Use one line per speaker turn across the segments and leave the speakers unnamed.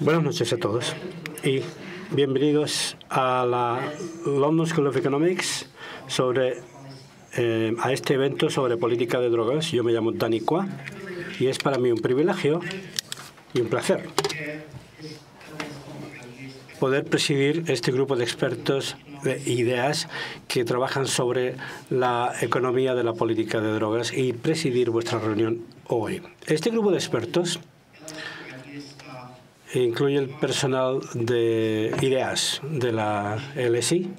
Buenas noches a todos y bienvenidos a la London School of Economics sobre, eh, a este evento sobre política de drogas. Yo me llamo Dani Kwa y es para mí un privilegio y un placer poder presidir este grupo de expertos de ideas que trabajan sobre la economía de la política de drogas y presidir vuestra reunión hoy. Este grupo de expertos incluye el personal de ideas de la LSI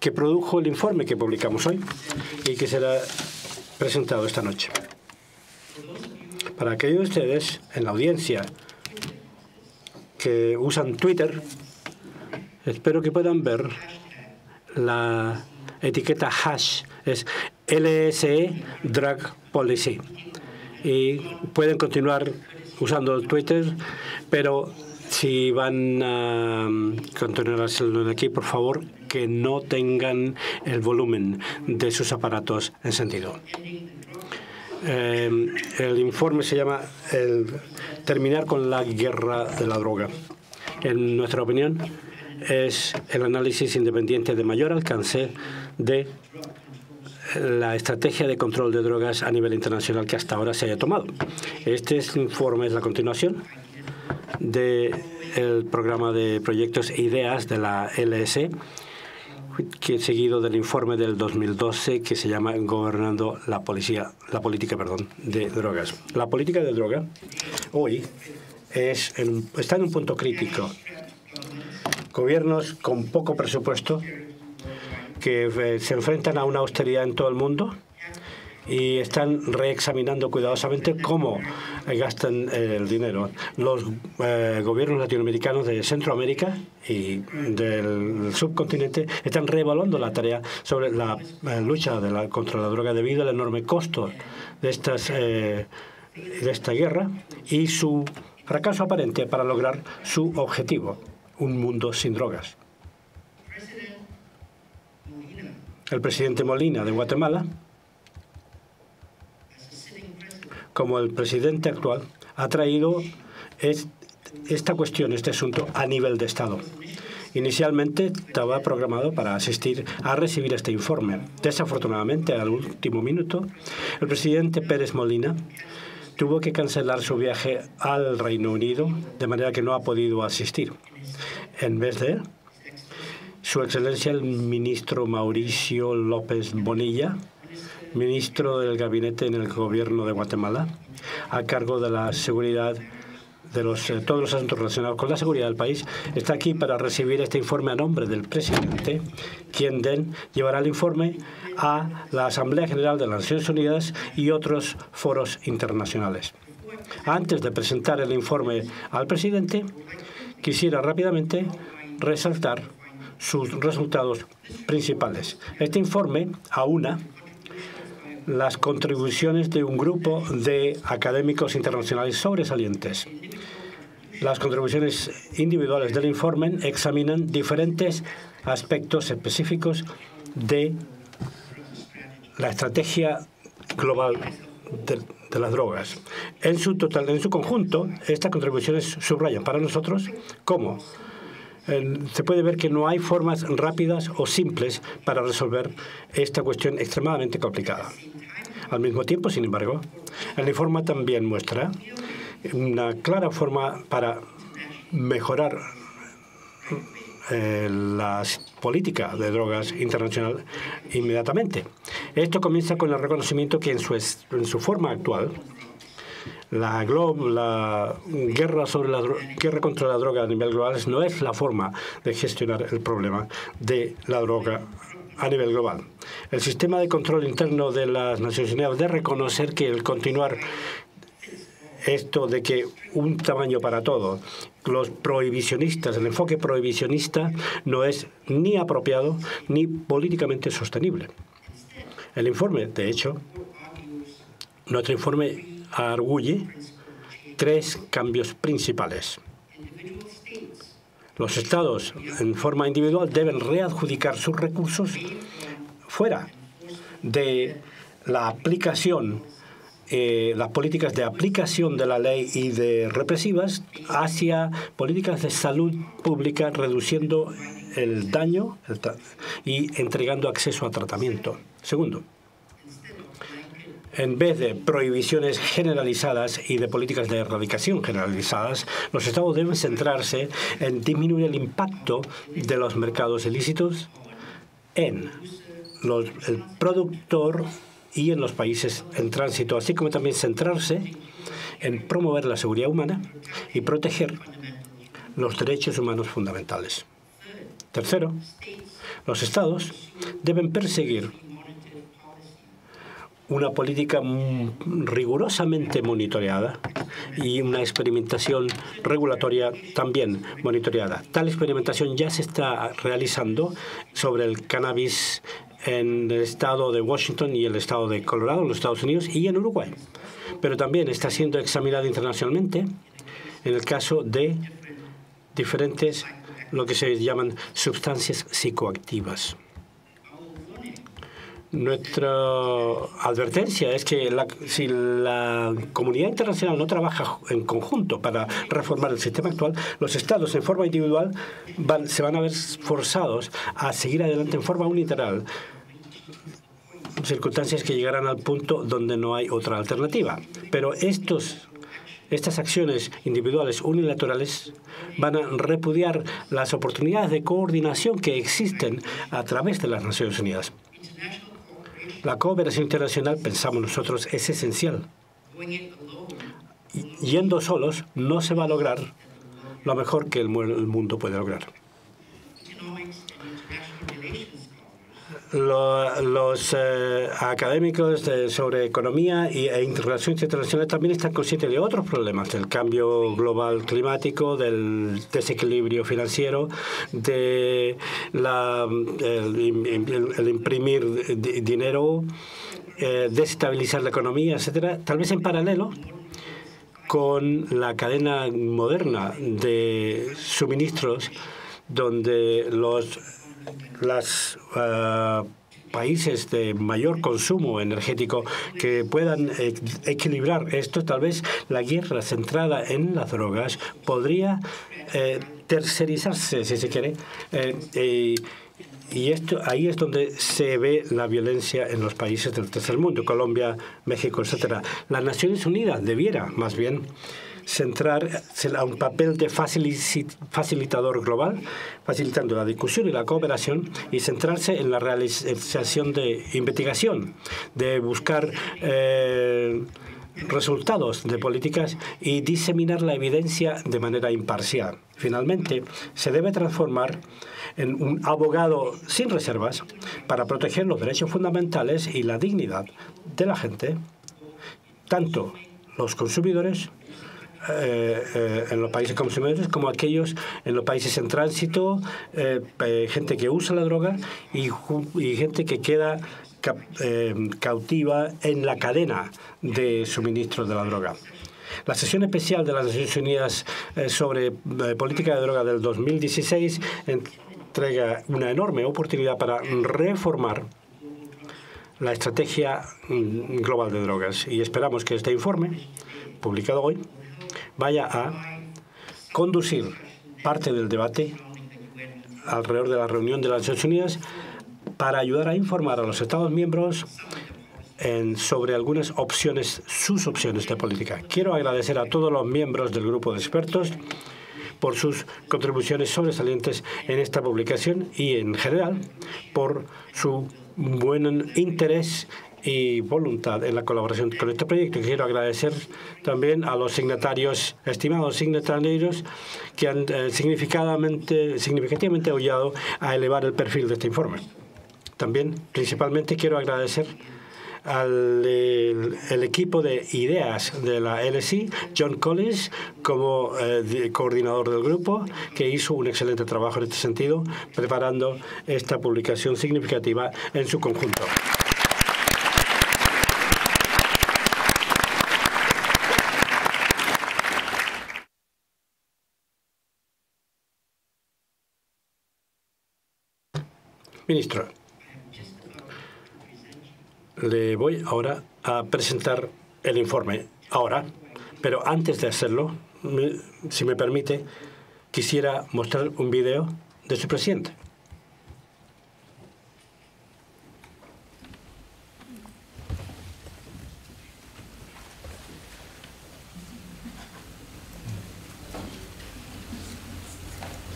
que produjo el informe que publicamos hoy y que será presentado esta noche. Para aquellos de ustedes en la audiencia que usan Twitter, espero que puedan ver la etiqueta hash, es LSE Drug Policy. Y pueden continuar usando Twitter, pero si van a continuar de aquí, por favor, que no tengan el volumen de sus aparatos encendido. Eh, el informe se llama el Terminar con la guerra de la droga. En nuestra opinión, es el análisis independiente de mayor alcance de la estrategia de control de drogas a nivel internacional que hasta ahora se haya tomado. Este informe es la continuación del programa de proyectos e ideas de la LS, que seguido del informe del 2012 que se llama Gobernando la, policía, la política perdón, de drogas. La política de droga hoy es está en un punto crítico. Gobiernos con poco presupuesto que eh, se enfrentan a una austeridad en todo el mundo y están reexaminando cuidadosamente cómo gastan el dinero. Los eh, gobiernos latinoamericanos de Centroamérica y del subcontinente están reevaluando la tarea sobre la, eh, lucha contra la droga debido al enorme costo de, eh, de esta guerra y su fracaso aparente para lograr su objetivo, un mundo sin drogas. El presidente Molina de Guatemala como el presidente actual, ha traído esta cuestión, este asunto, a nivel de Estado. Inicialmente estaba programado para asistir a recibir este informe. Desafortunadamente, al último minuto, el presidente Pérez Molina tuvo que cancelar su viaje al Reino Unido, de manera que no ha podido asistir. En vez de Su Excelencia el ministro Mauricio López Bonilla ministro del Gabinete en el Gobierno de Guatemala, a cargo de la seguridad de los, eh, todos los asuntos relacionados con la seguridad del país, está aquí para recibir este informe a nombre del presidente, quien den llevará el informe a la Asamblea General de las Naciones Unidas y otros foros internacionales. Antes de presentar el informe al presidente, quisiera rápidamente resaltar sus resultados principales. Este informe aúna las contribuciones de un grupo de académicos internacionales sobresalientes. Las contribuciones individuales del informe examinan diferentes aspectos específicos de la estrategia global de, las drogas. En su, total, en su conjunto, estas contribuciones subrayan para nosotros cómo se puede ver que no hay formas rápidas o simples para resolver esta cuestión extremadamente complicada. Al mismo tiempo, sin embargo, el informe también muestra una clara forma para mejorar eh, la política de drogas internacional inmediatamente. Esto comienza con el reconocimiento que en su, en su forma actual, la, la guerra sobre la guerra contra la droga a nivel global no es la forma de gestionar el problema de la droga a nivel global. El sistema de control interno de las Naciones Unidas de reconocer que el continuar esto de que un tamaño para todo, los prohibicionistas, el enfoque prohibicionista no es ni apropiado ni políticamente sostenible. El informe, de hecho, nuestro informe arguye tres cambios principales. Los estados, en forma individual, deben readjudicar sus recursos fuera de la aplicación eh, las políticas de aplicación de la ley y de represivas hacia políticas de salud pública, reduciendo el daño y entregando acceso a tratamiento. Segundo, en vez de prohibiciones generalizadas y de políticas de erradicación generalizadas, los Estados deben centrarse en disminuir el impacto de los mercados ilícitos en el productor y en los países en tránsito, así como también centrarse en promover la seguridad humana y proteger los derechos humanos fundamentales. Tercero, los Estados deben perseguir una política rigurosamente monitoreada y una experimentación regulatoria también monitoreada. Tal experimentación ya se está realizando sobre el cannabis en el estado de Washington y el estado de Colorado, en los Estados Unidos y en Uruguay. Pero también está siendo examinada internacionalmente en el caso de diferentes, lo que se llaman sustancias psicoactivas. Nuestra advertencia es que si la comunidad internacional no trabaja en conjunto para reformar el sistema actual, los estados en forma individual se van a ver forzados a seguir adelante en forma unilateral circunstancias que llegarán al punto donde no hay otra alternativa. Pero estos estas acciones individuales unilaterales van a repudiar las oportunidades de coordinación que existen a través de las Naciones Unidas. La cooperación internacional, pensamos nosotros, es esencial. Yendo solos no se va a lograr lo mejor que el mundo puede lograr. Los eh, académicos sobre economía y, e relaciones internacionales también están conscientes de otros problemas, del cambio global climático, del desequilibrio financiero, de la, el, imprimir dinero, eh, desestabilizar la economía, etcétera. Tal vez en paralelo con la cadena moderna de suministros donde los los eh, países de mayor consumo energético que puedan equilibrar esto, tal vez la guerra centrada en las drogas podría eh, tercerizarse, si se quiere, eh, y esto, ahí es donde se ve la violencia en los países del tercer mundo, Colombia, México, etcétera. Las Naciones Unidas debiera, más bien, centrarse a un papel de facilitador global, facilitando la discusión y la cooperación, y centrarse en la realización de investigación, de buscar eh, resultados de políticas y diseminar la evidencia de manera imparcial. Finalmente, se debe transformar en un abogado sin reservas para proteger los derechos fundamentales y la dignidad de la gente, tanto los consumidores eh, eh, en los países consumidores como aquellos en los países en tránsito, eh, gente que usa la droga y, gente que queda cautiva en la cadena de suministro de la droga. La sesión especial de las Naciones Unidas sobre política de droga del 2016 entrega una enorme oportunidad para reformar la estrategia mm, global de drogas y esperamos que este informe, publicado hoy, vaya a conducir parte del debate alrededor de la reunión de las Naciones Unidas para ayudar a informar a los Estados miembros sobre algunas opciones, sus opciones de política. Quiero agradecer a todos los miembros del grupo de expertos por sus contribuciones sobresalientes en esta publicación y en general por su buen interés y voluntad en la colaboración con este proyecto. Quiero agradecer también a los signatarios, estimados signatarios, que han eh, significativamente, ayudado a elevar el perfil de este informe. También, principalmente, quiero agradecer al el, equipo de ideas de la LSI, John Collins, como eh, coordinador del grupo, que hizo un excelente trabajo en este sentido, preparando esta publicación significativa en su conjunto. Ministro, le voy ahora a presentar el informe ahora, pero antes de hacerlo, si me permite, quisiera mostrar un video de su presidente.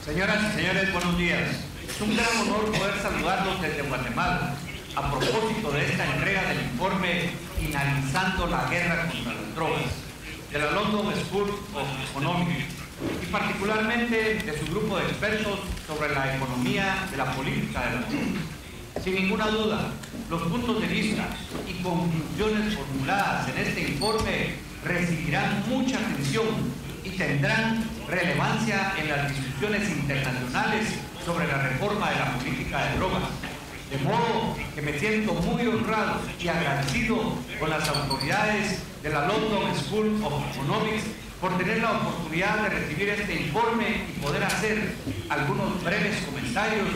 Señoras y señores, buenos días. Es un gran honor poder saludarlos desde Guatemala a propósito de esta entrega del informe Finalizando la guerra contra las drogas de la London School of Economics y particularmente de su grupo de expertos sobre la economía de la política de la drogas. Sin ninguna duda, los puntos de vista y conclusiones formuladas en este informe recibirán mucha atención y tendrán relevancia en las discusiones internacionales sobre la reforma de la política de drogas. De modo que me siento muy honrado y agradecido con las autoridades de la London School of Economics por tener la oportunidad de recibir este informe y poder hacer algunos breves comentarios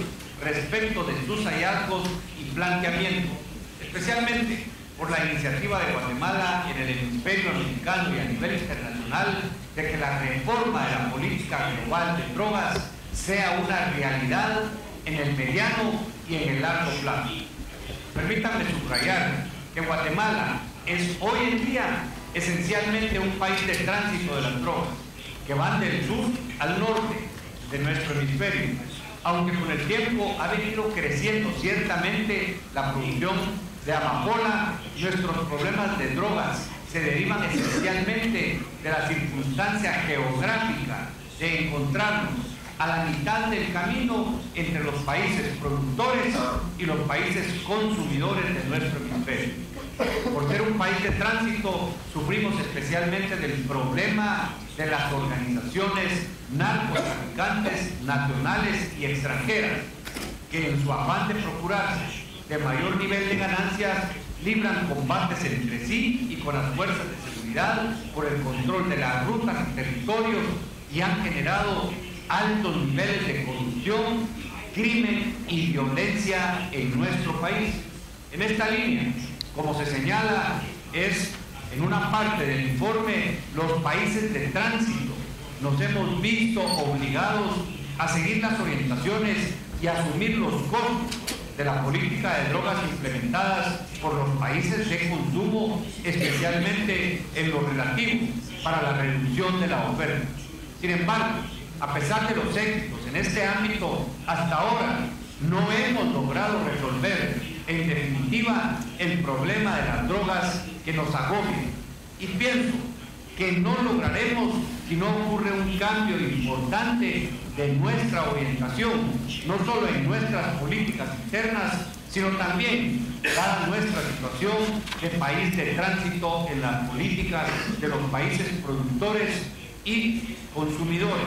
respecto de sus hallazgos y planteamientos, especialmente por la iniciativa de Guatemala en el hemisferio americano y a nivel internacional de que la reforma de la política global de drogas sea una realidad en el mediano y en el largo plazo. Permítanme subrayar que Guatemala es hoy en día esencialmente un país de tránsito de las drogas, que van del sur al norte de nuestro hemisferio, aunque con el tiempo ha venido creciendo ciertamente la producción de amapola, nuestros problemas de drogas se derivan esencialmente de la circunstancia geográfica de encontrarnos a la mitad del camino entre los países productores y los países consumidores de nuestro hemisferio. Por ser un país de tránsito, sufrimos especialmente del problema de las organizaciones narcotraficantes nacionales y extranjeras, que en su afán de procurarse de mayor nivel de ganancias libran combates entre sí y con las fuerzas de seguridad por el control de las rutas y territorios y han generado altos niveles de corrupción, crimen y violencia en nuestro país. En esta línea, como se señala, es en una parte del informe los países de tránsito nos hemos visto obligados a seguir las orientaciones y asumir los costos de la política de drogas implementadas por los países de consumo, especialmente en lo relativo para la reducción de la oferta. Sin embargo, a pesar de los éxitos en este ámbito, hasta ahora no hemos logrado resolver en definitiva el problema de las drogas que nos agobian. Y pienso que no lograremos si no ocurre un cambio importante de nuestra orientación, no solo en nuestras políticas internas, sino también dada nuestra situación de país de tránsito en las políticas de los países productores y consumidores,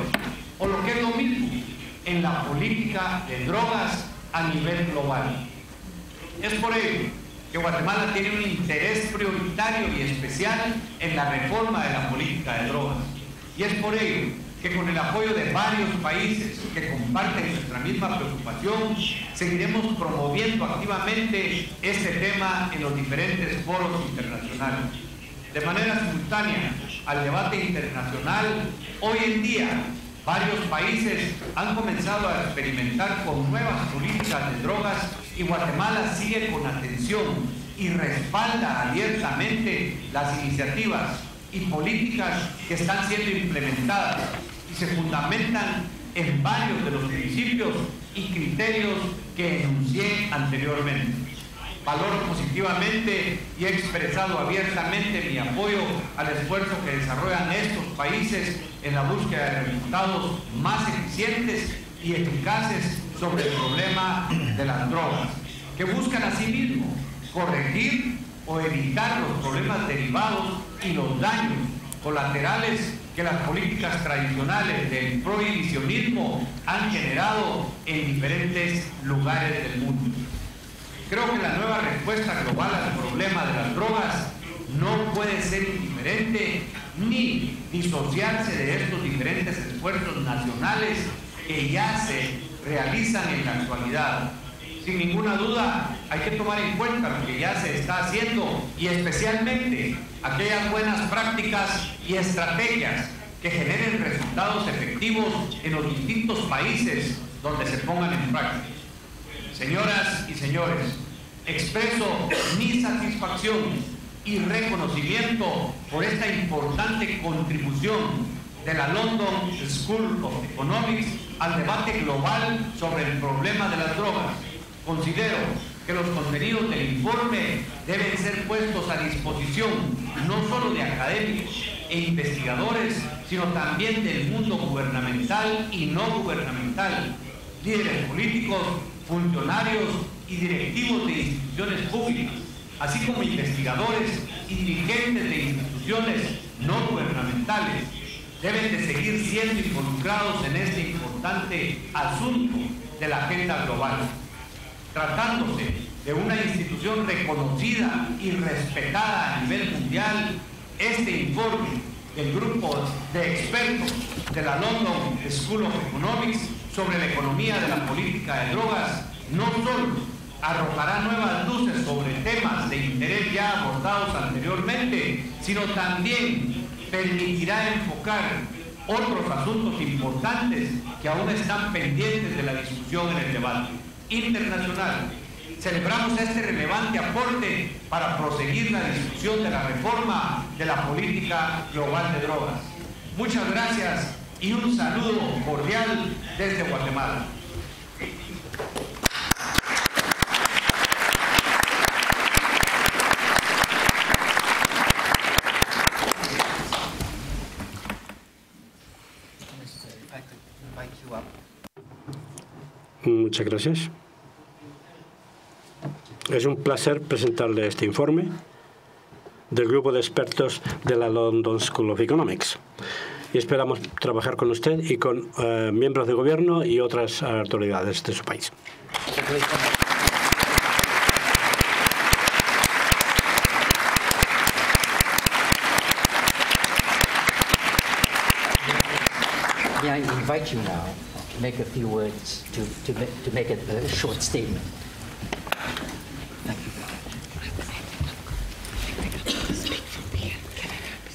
o lo que es lo mismo, en la política de drogas a nivel global. Es por ello que Guatemala tiene un interés prioritario y especial en la reforma de la política de drogas. Y es por ello que con el apoyo de varios países que comparten nuestra misma preocupación, seguiremos promoviendo activamente este tema en los diferentes foros internacionales. De manera simultánea al debate internacional, hoy en día varios países han comenzado a experimentar con nuevas políticas de drogas y Guatemala sigue con atención y respalda abiertamente las iniciativas y políticas que están siendo implementadas y se fundamentan en varios de los principios y criterios que enuncié anteriormente. Valoro positivamente y he expresado abiertamente mi apoyo al esfuerzo que desarrollan estos países en la búsqueda de resultados más eficientes y eficaces sobre el problema de las drogas, que buscan asimismo corregir o evitar los problemas derivados y los daños colaterales que las políticas tradicionales del prohibicionismo han generado en diferentes lugares del mundo. Creo que la nueva respuesta global al problema de las drogas no puede ser indiferente ni disociarse de estos diferentes esfuerzos nacionales que ya se realizan en la actualidad. Sin ninguna duda, hay que tomar en cuenta lo que ya se está haciendo y especialmente aquellas buenas prácticas y estrategias que generen resultados efectivos en los distintos países donde se pongan en práctica. Señoras y señores, expreso mi satisfacción y reconocimiento por esta importante contribución de la London School of Economics al debate global sobre el problema de las drogas. Considero que los contenidos del informe deben ser puestos a disposición no solo de académicos e investigadores, sino también del mundo gubernamental y no gubernamental, líderes políticos, funcionarios y directivos de instituciones públicas, así como investigadores y dirigentes de instituciones no gubernamentales, deben de seguir siendo involucrados en este importante asunto de la agenda global. Tratándose de una institución reconocida y respetada a nivel mundial, este informe del grupo de expertos de la London School of Economics sobre la economía de la política de drogas no solo arrojará nuevas luces sobre temas de interés ya abordados anteriormente, sino también permitirá enfocar otros asuntos importantes que aún están pendientes de la discusión en el debate internacional. Celebramos este relevante aporte para proseguir la discusión de la reforma de la política global de drogas. Muchas gracias y un saludo cordial desde Guatemala.
Muchas gracias. Es un placer presentarle este informe del grupo de expertos de la London School of Economics. Y esperamos trabajar con usted y con eh, miembros de gobierno y otras autoridades de su país.
I make a few words, to, to, make, to make a, short statement.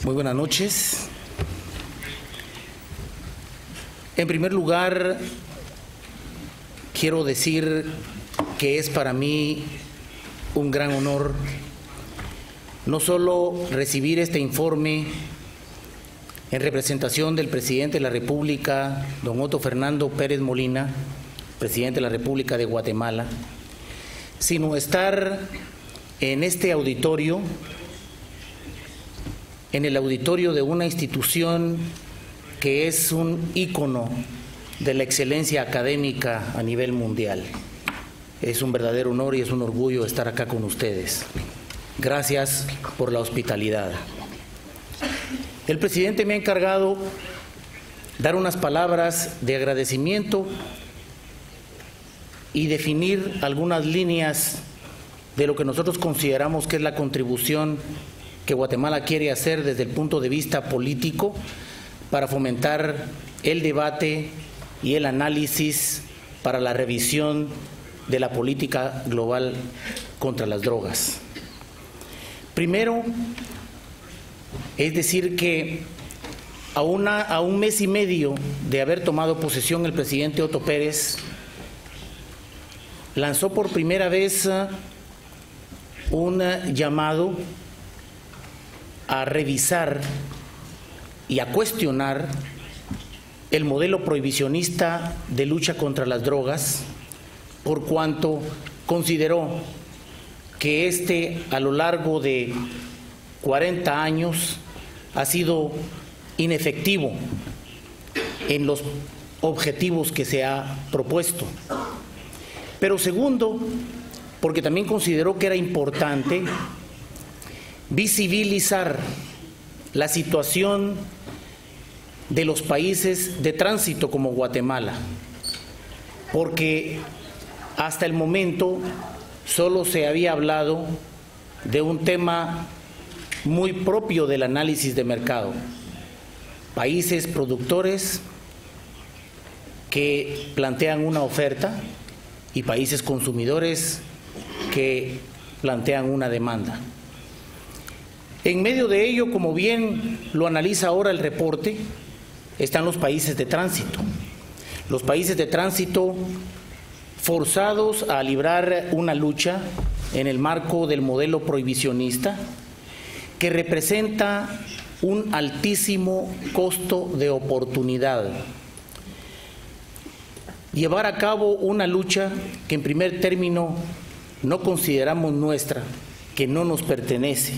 Muy buenas noches. En primer lugar, quiero decir que es para mí un gran honor no solo recibir este informe en representación del presidente de la República, don Otto Fernando Pérez Molina, presidente de la República de Guatemala, sino estar en este auditorio, en el auditorio de una institución que es un ícono de la excelencia académica a nivel mundial. Es un verdadero honor y es un orgullo estar acá con ustedes. Gracias por la hospitalidad. El presidente me ha encargado dar unas palabras de agradecimiento y definir algunas líneas de lo que nosotros consideramos que es la contribución que Guatemala quiere hacer desde el punto de vista político para fomentar el debate y el análisis para la revisión de la política global contra las drogas. Primero, es decir que a, una, a un mes y medio de haber tomado posesión el presidente Otto Pérez, lanzó por primera vez un llamado a revisar y a cuestionar el modelo prohibicionista de lucha contra las drogas, por cuanto consideró que este a lo largo de 40 años ha sido inefectivo en los objetivos que se ha propuesto. Pero segundo, porque también consideró que era importante visibilizar la situación de los países de tránsito como Guatemala, porque hasta el momento solo se había hablado de un tema muy propio del análisis de mercado. Países productores que plantean una oferta y países consumidores que plantean una demanda. En medio de ello, como bien lo analiza ahora el reporte, están los países de tránsito. Los países de tránsito forzados a librar una lucha en el marco del modelo prohibicionista que representa un altísimo costo de oportunidad. Llevar a cabo una lucha que en primer término no consideramos nuestra, que no nos pertenece.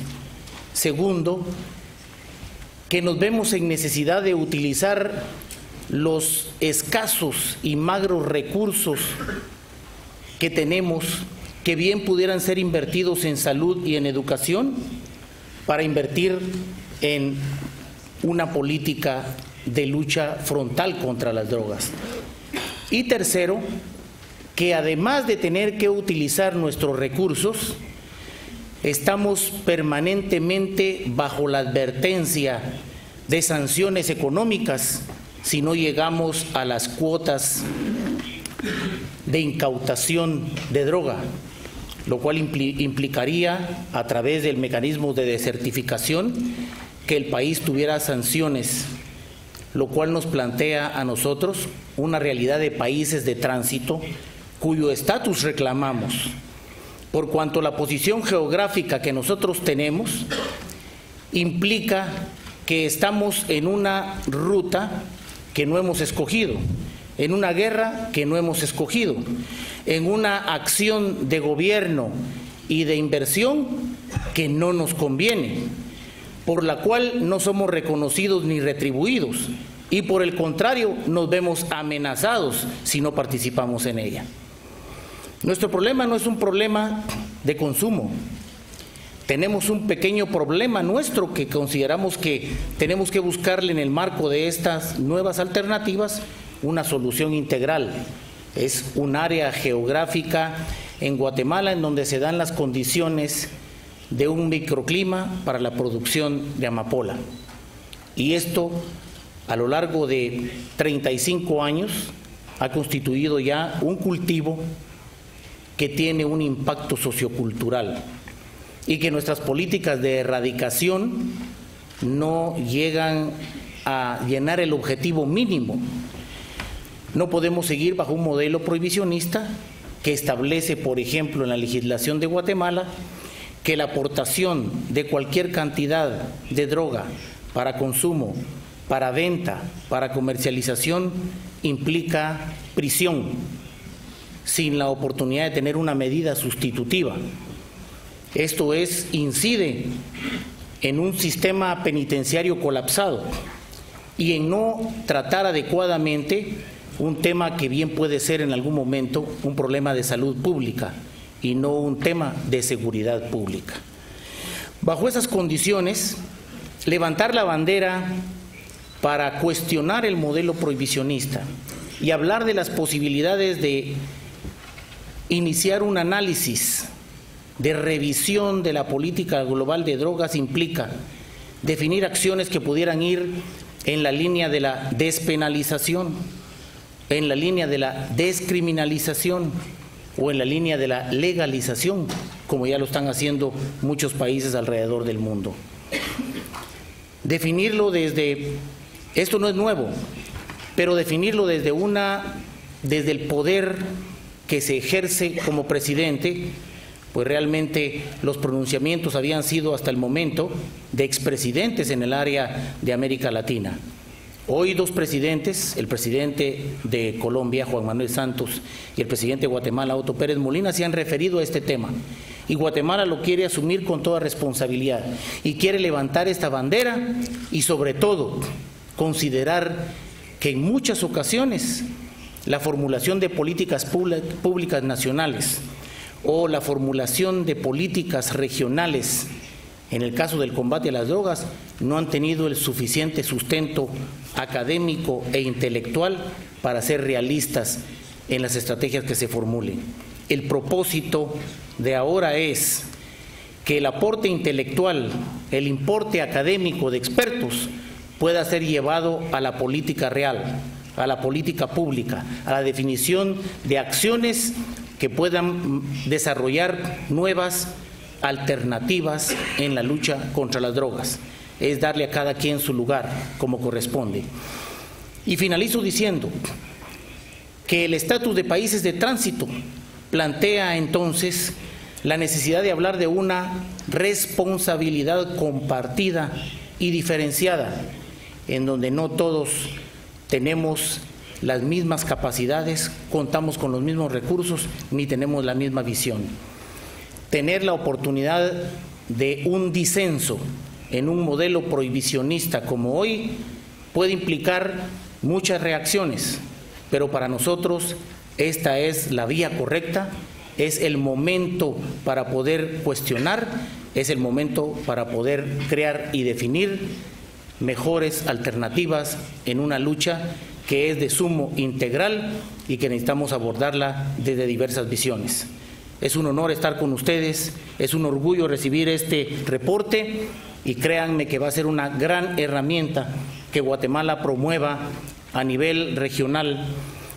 Segundo, que nos vemos en necesidad de utilizar los escasos y magros recursos que tenemos, que bien pudieran ser invertidos en salud y en educación, para invertir en una política de lucha frontal contra las drogas. Y tercero, que además de tener que utilizar nuestros recursos, estamos permanentemente bajo la advertencia de sanciones económicas si no llegamos a las cuotas de incautación de droga, lo cual implicaría a través del mecanismo de desertificación que el país tuviera sanciones, lo cual nos plantea a nosotros una realidad de países de tránsito cuyo estatus reclamamos, por cuanto la posición geográfica que nosotros tenemos implica que estamos en una ruta que no hemos escogido, en una guerra que no hemos escogido, en una acción de gobierno y de inversión que no nos conviene, por la cual no somos reconocidos ni retribuidos y por el contrario nos vemos amenazados si no participamos en ella. Nuestro problema no es un problema de consumo. Tenemos un pequeño problema nuestro que consideramos que tenemos que buscarle en el marco de estas nuevas alternativas una solución integral. Es un área geográfica en Guatemala en donde se dan las condiciones de un microclima para la producción de amapola. Y esto a lo largo de 35 años ha constituido ya un cultivo que tiene un impacto sociocultural y que nuestras políticas de erradicación no llegan a llenar el objetivo mínimo. No podemos seguir bajo un modelo prohibicionista que establece, por ejemplo, en la legislación de Guatemala, que la aportación de cualquier cantidad de droga para consumo para venta, para comercialización, implica prisión, sin la oportunidad de tener una medida sustitutiva. Esto es, incide en un sistema penitenciario colapsado y en no tratar adecuadamente un tema que bien puede ser en algún momento un problema de salud pública y no un tema de seguridad pública. Bajo esas condiciones, levantar la bandera para cuestionar el modelo prohibicionista y hablar de las posibilidades de iniciar un análisis de revisión de la política global de drogas implica definir acciones que pudieran ir en la línea de la despenalización, en la línea de la descriminalización o en la línea de la legalización, como ya lo están haciendo muchos países alrededor del mundo. Definirlo desde esto no es nuevo, pero definirlo desde una desde el poder que se ejerce como presidente, pues realmente los pronunciamientos habían sido hasta el momento de expresidentes en el área de América Latina. Hoy dos presidentes, el presidente de Colombia, Juan Manuel Santos, y el presidente de Guatemala, Otto Pérez Molina, se han referido a este tema. Y Guatemala lo quiere asumir con toda responsabilidad y quiere levantar esta bandera y sobre todo considerar que en muchas ocasiones la formulación de políticas públicas nacionales o la formulación de políticas regionales, en el caso del combate a las drogas, no han tenido el suficiente sustento académico e intelectual para ser realistas en las estrategias que se formulen. El propósito de ahora es que el aporte intelectual, el importe académico de expertos, pueda ser llevado a la política real, a la política pública, a la definición de acciones que puedan desarrollar nuevas alternativas en la lucha contra las drogas. Es darle a cada quien su lugar como corresponde. Y finalizo diciendo que el estatus de países de tránsito plantea entonces la necesidad de hablar de una responsabilidad compartida y diferenciada, en donde no todos tenemos las mismas capacidades, contamos con los mismos recursos, ni tenemos la misma visión. Tener la oportunidad de un disenso en un modelo prohibicionista como hoy puede implicar muchas reacciones, pero para nosotros esta es la vía correcta, es el momento para poder cuestionar, es el momento para poder crear y definir mejores alternativas en una lucha que es de sumo integral y que necesitamos abordarla desde diversas visiones. Es un honor estar con ustedes, es un orgullo recibir este reporte y créanme que va a ser una gran herramienta que Guatemala promueva a nivel regional,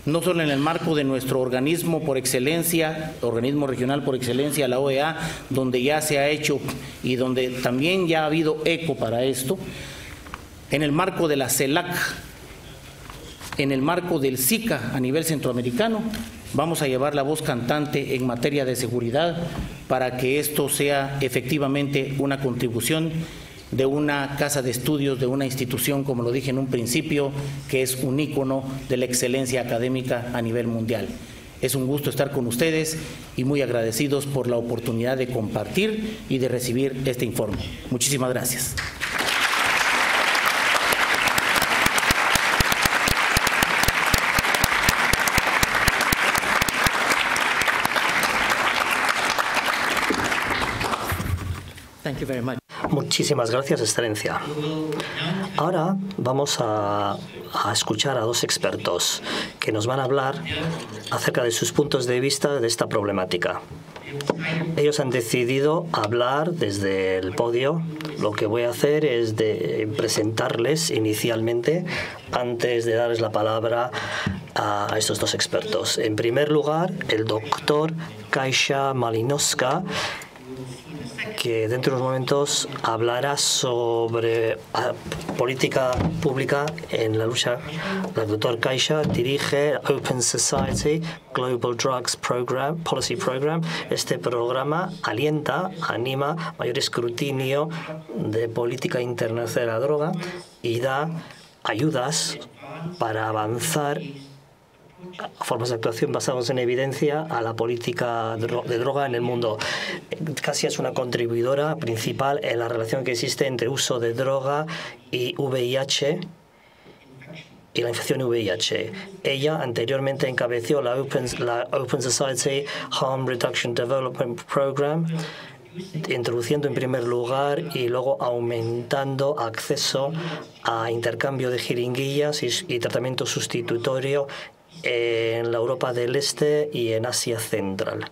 no solo en el marco de nuestro organismo por excelencia, organismo regional por excelencia, la OEA, donde ya se ha hecho y donde también ya ha habido eco para esto, en el marco de la CELAC, en el marco del SICA a nivel centroamericano, vamos a llevar la voz cantante en materia de seguridad para que esto sea efectivamente una contribución de una casa de estudios, de una institución, como lo dije en un principio, que es un ícono de la excelencia académica a nivel mundial. Es un gusto estar con ustedes y muy agradecidos por la oportunidad de compartir y de recibir este informe. Muchísimas gracias.
Thank you very much.
Muchísimas gracias, Excelencia. Ahora vamos a, a, escuchar a dos expertos que nos van a hablar acerca de sus puntos de vista de esta problemática. Ellos han decidido hablar desde el podio. Lo que voy a hacer es de presentarles inicialmente antes de darles la palabra a estos dos expertos. En primer lugar, el doctor Kaisha Malinowska que dentro de unos momentos hablará sobre ah, política pública en la lucha. El doctor Kaisha dirige Open Society Global Drugs Program, Policy Program. Este programa alienta, anima mayor escrutinio de política internacional de la droga y da ayudas para avanzar formas de actuación basadas en evidencia a la política de droga en el mundo. Casi es una contribuidora principal en la relación que existe entre uso de droga y VIH y la infección VIH. Ella anteriormente Open, la Open Society Harm Reduction Development Program introduciendo en primer lugar y luego aumentando acceso a intercambio de jeringuillas y, y tratamiento sustitutorio en la Europa del Este y en Asia Central.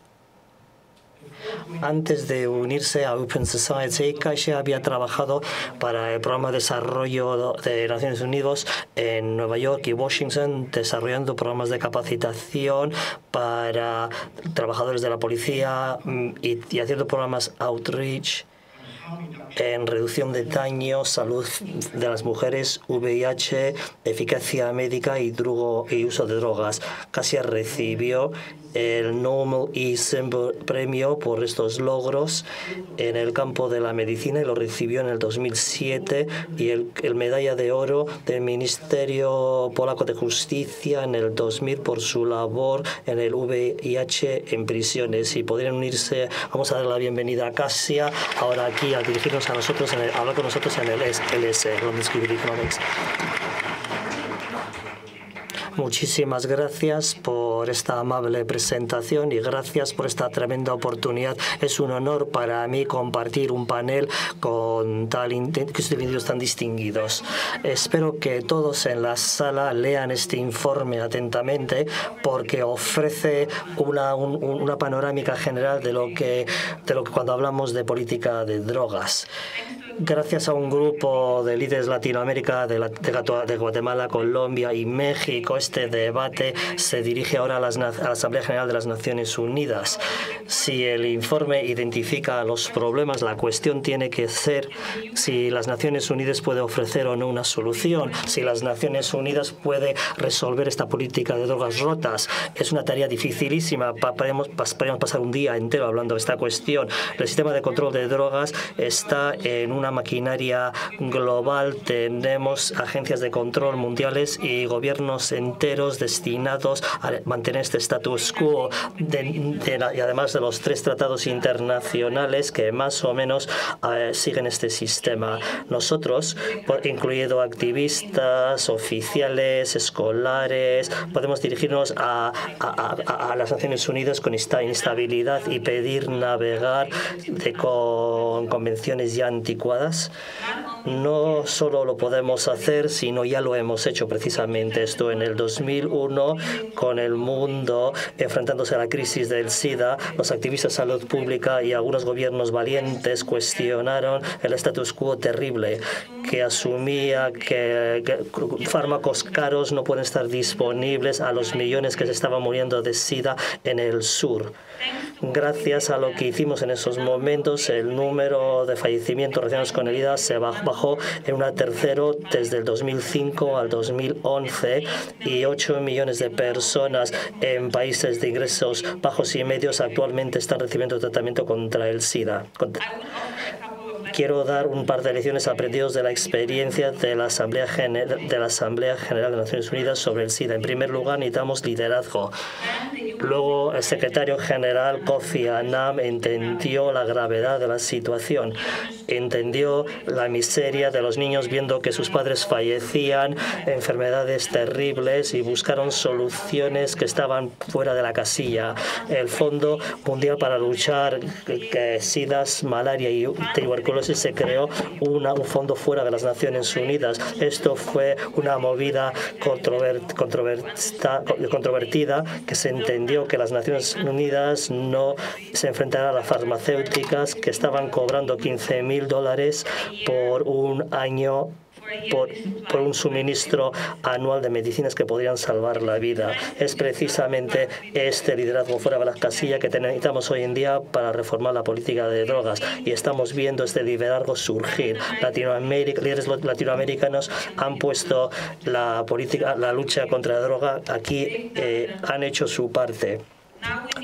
Antes de unirse a Open Society, Kaisha había trabajado para el Programa de Desarrollo de Naciones Unidas en Nueva York y Washington, desarrollando programas de capacitación para trabajadores de la policía mm, y haciendo programas outreach en reducción de daño, salud de las mujeres, VIH, eficacia médica y, y uso de drogas. Kasia recibió el Normal y Premio por estos logros en el campo de la medicina y lo recibió en el 2007 y el, el medalla de oro del Ministerio Polaco de Justicia en el 2000 por su labor en el VIH en prisiones. Y podrían unirse, vamos a dar la bienvenida a Casia, ahora aquí a dirigirnos a nosotros, en el, a hablar con nosotros en el LS, London School Economics. Muchísimas gracias por esta amable presentación y gracias por esta tremenda oportunidad. Es un honor para mí compartir un panel con tal individuos tan distinguidos. Espero que todos en la sala lean este informe atentamente porque ofrece una, un, una panorámica general de lo que de lo que cuando hablamos de política de drogas gracias a un grupo de líderes Latinoamérica, de, la, de, Guatemala, Colombia y México, este debate se dirige ahora a, la Asamblea General de las Naciones Unidas. Si el informe identifica los problemas, la cuestión tiene que ser si las Naciones Unidas puede ofrecer o no una solución, si las Naciones Unidas puede resolver esta política de drogas rotas. Es una tarea dificilísima. Podemos, pasar un día entero hablando de esta cuestión. El sistema de control de drogas está en una maquinaria global. Tenemos agencias de control mundiales y gobiernos destinados a mantener este status quo y además de los tres tratados internacionales que más o menos eh, siguen este sistema. Nosotros, incluido activistas, oficiales, escolares, podemos dirigirnos a, a, las Naciones Unidas con esta instabilidad y pedir navegar con convenciones ya anticuadas. No solo lo podemos hacer, sino ya lo hemos hecho precisamente esto en el 2001 con el mundo enfrentándose a la crisis del SIDA. Los activistas de salud pública y algunos gobiernos valientes cuestionaron el status quo terrible que asumía que, fármacos caros no pueden estar disponibles a los millones que se estaban muriendo de SIDA en el sur. Gracias a lo que hicimos en esos momentos, el número de fallecimientos relacionados con SIDA se bajó en una tercero desde el 2005 al 2011 y 8 millones de personas en países de ingresos bajos y medios actualmente están recibiendo tratamiento contra el SIDA quiero dar un par de lecciones aprendidas de la experiencia de la, Asamblea de la Asamblea General de Naciones Unidas sobre el SIDA. En primer lugar, necesitamos liderazgo. Luego, el secretario general Kofi Annan entendió la gravedad de la situación, entendió la miseria de los niños viendo que sus padres fallecían, enfermedades terribles y buscaron soluciones que estaban fuera de la casilla. El Fondo Mundial para luchar que SIDAS, malaria y tuberculosis se creó un fondo fuera de las Naciones Unidas. Esto fue una movida controvertida que se entendió que las Naciones Unidas no se enfrentaran a las farmacéuticas que estaban cobrando 15 mil dólares por un año por, un suministro anual de medicinas que podrían salvar la vida. Es precisamente este liderazgo fuera de la casilla que necesitamos hoy en día para reformar la política de drogas y estamos viendo este liderazgo surgir. Latinoamérica, líderes latinoamericanos han puesto la política, la lucha contra la droga aquí, eh, han hecho su parte.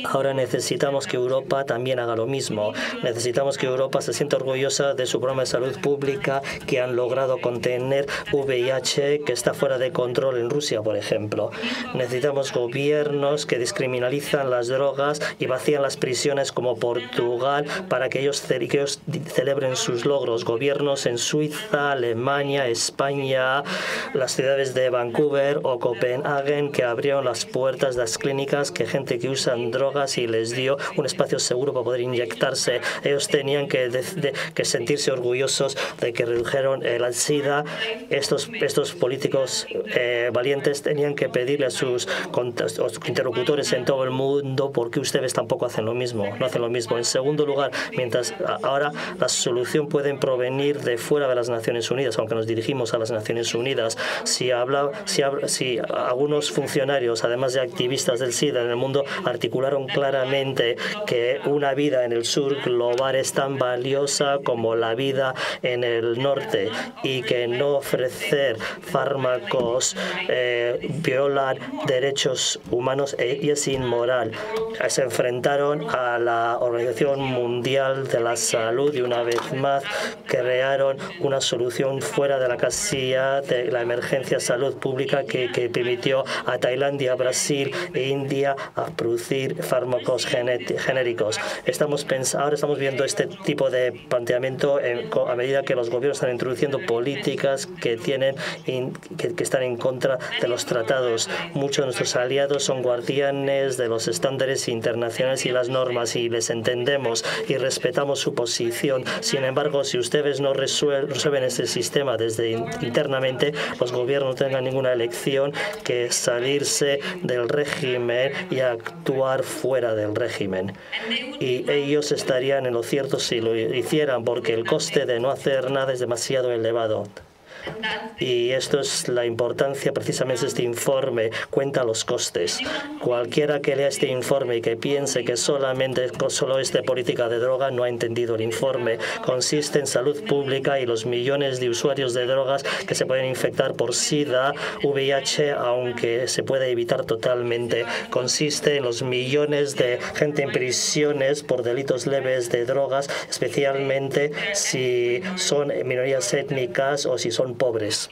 Ahora necesitamos que Europa también haga lo mismo. Necesitamos que Europa se sienta orgullosa de su programa de salud pública que han logrado contener VIH que está fuera de control en Rusia, por ejemplo. Necesitamos gobiernos que descriminalizan las drogas y vacían las prisiones como Portugal para que ellos, celebren sus logros. Gobiernos en Suiza, Alemania, España, las ciudades de Vancouver o Copenhagen que abrieron las puertas de las clínicas que gente que usa drogas y les dio un espacio seguro para poder inyectarse. Ellos tenían que, que sentirse orgullosos de que redujeron el SIDA. Estos, estos políticos eh, valientes tenían que pedirle a sus, interlocutores en todo el mundo por qué ustedes tampoco hacen lo mismo, no hacen lo mismo. En segundo lugar, mientras ahora la solución puede provenir de fuera de las Naciones Unidas, aunque nos dirigimos a las Naciones Unidas, si, habla, si, si algunos funcionarios, además de activistas del SIDA en el mundo, articularon claramente que una vida en el sur global es tan valiosa como la vida en el norte y que no ofrecer fármacos eh, violan derechos humanos e, y es inmoral. Se enfrentaron a la Organización Mundial de la Salud y una vez más crearon una solución fuera de la casilla de la emergencia salud pública que, permitió a Tailandia, Brasil e India producir fármacos genéricos. Estamos ahora estamos viendo este tipo de planteamiento a medida que los gobiernos están introduciendo políticas que tienen que, que, están en contra de los tratados. Muchos de nuestros aliados son guardianes de los estándares internacionales y las normas y les entendemos y respetamos su posición. Sin embargo, si ustedes no resuelven este sistema desde internamente, los gobiernos no tengan ninguna elección que salirse del régimen y actuar fuera del régimen. Y ellos estarían en lo cierto si lo hicieran, porque el coste de no hacer nada es demasiado elevado. Y esto es la importancia precisamente de este informe, cuenta los costes. Cualquiera que lea este informe y que piense que solamente solo es política de droga no ha entendido el informe. Consiste en salud pública y los millones de usuarios de drogas que se pueden infectar por SIDA, VIH, aunque se puede evitar totalmente. Consiste en los millones de gente en prisiones por delitos leves de drogas, especialmente si son minorías étnicas o si son pobres.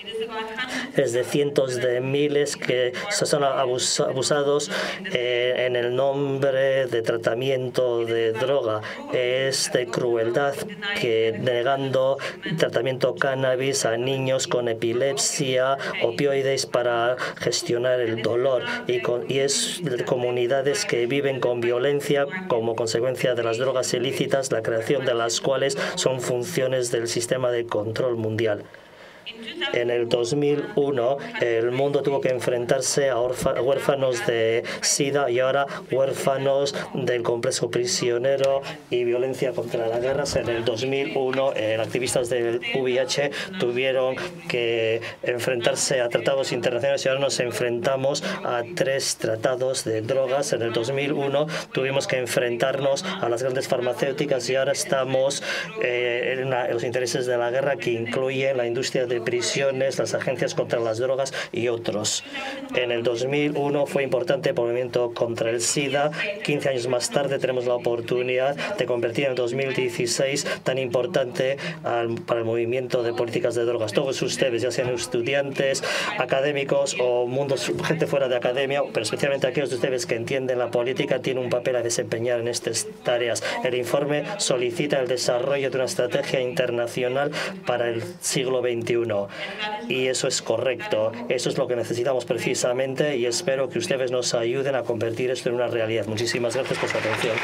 Es de cientos de miles que son abusados eh, en el nombre de tratamiento de droga. Es de crueldad que negando tratamiento cannabis a niños con epilepsia, opioides para gestionar el dolor y, y es de comunidades que viven con violencia como consecuencia de las drogas ilícitas, la creación de las cuales son funciones del sistema de control mundial. En el 2001 el mundo tuvo que enfrentarse a huérfanos de SIDA y ahora huérfanos del complejo prisionero y violencia contra las guerras. En el 2001 eh, activistas del VIH tuvieron que enfrentarse a tratados internacionales y ahora nos enfrentamos a tres tratados de drogas. En el 2001 tuvimos que enfrentarnos a las grandes farmacéuticas y ahora estamos eh, en, en los intereses de la guerra que incluyen la industria de prisiones, las agencias contra las drogas y otros. En el 2001 fue importante el movimiento contra el SIDA. 15 años más tarde tenemos la oportunidad de convertir en el 2016 tan importante para el movimiento de políticas de drogas. Todos ustedes, ya sean estudiantes, académicos o mundos, gente fuera de academia, pero especialmente aquellos de ustedes que entienden la política, tienen un papel a desempeñar en estas tareas. El informe solicita el desarrollo de una estrategia internacional para el siglo XXI y eso es correcto. Eso es lo que necesitamos precisamente y espero que ustedes nos ayuden a convertir esto en una realidad. Muchísimas gracias por su atención.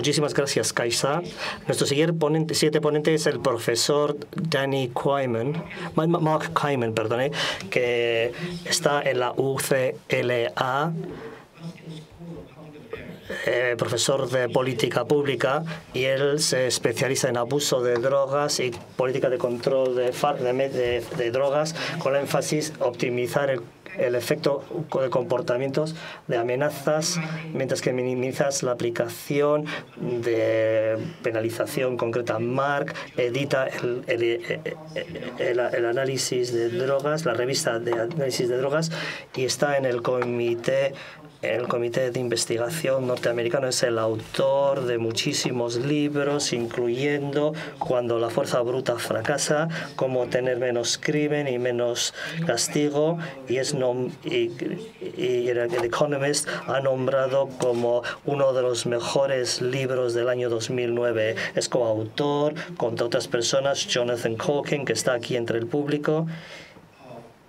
Muchísimas gracias, Kaisa. Nuestro siguiente ponente, siete ponente es el profesor Danny Kuyman, Mark Kuyman, perdone, que está en la UCLA. Eh, profesor de política pública y él se especializa en abuso de drogas y política de control de, de, de drogas con énfasis optimizar el el efecto de comportamientos de amenazas, mientras que minimizas la aplicación de penalización concreta. Mark edita el, el, análisis de drogas, la revista de análisis de drogas, y está en el comité el Comité de Investigación norteamericano es el autor de muchísimos libros, incluyendo Cuando la fuerza bruta fracasa, Cómo tener menos crimen y menos castigo, y, es el Economist ha nombrado como uno de los mejores libros del año 2009. Es coautor, con otras personas, Jonathan Culkin, que está aquí entre el público,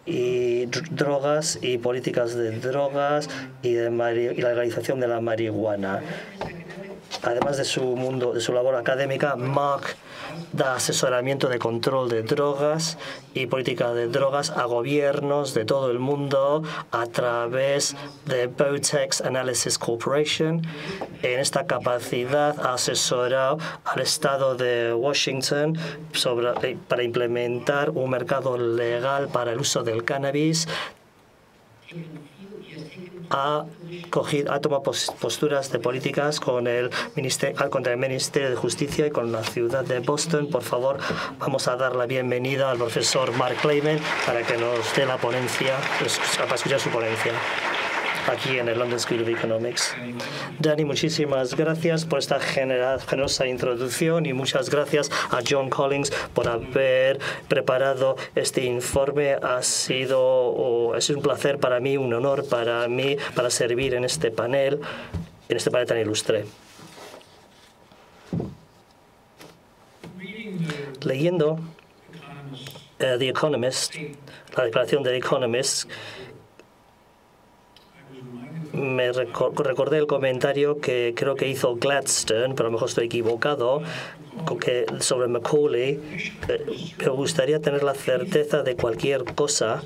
y drogas y políticas de drogas y, de y la legalización de la marihuana. Además de su mundo, de su labor académica, Mark da asesoramiento de control de drogas y política de drogas a gobiernos de todo el mundo a través de Botex Analysis Corporation. En esta capacidad ha asesorado al Estado de Washington sobre, para implementar un mercado legal para el uso del cannabis ha, cogido, ha tomado posturas de políticas con el ministerio, contra el Ministerio de Justicia y con la ciudad de Boston. Por favor, vamos a dar la bienvenida al profesor Mark Clayman para que nos dé la ponencia, para escuchar su ponencia aquí en el London School of Economics. Danny, muchísimas gracias por esta generosa introducción y muchas gracias a John Collins por haber preparado este informe. Ha sido es un placer para mí, un honor para mí, para servir en este panel, en este panel tan ilustre. Leyendo uh, The Economist, la declaración de The Economist, me recordé el comentario que creo que hizo Gladstone, pero a lo mejor estoy equivocado, que sobre Macaulay. Eh, me gustaría tener la certeza de cualquier cosa,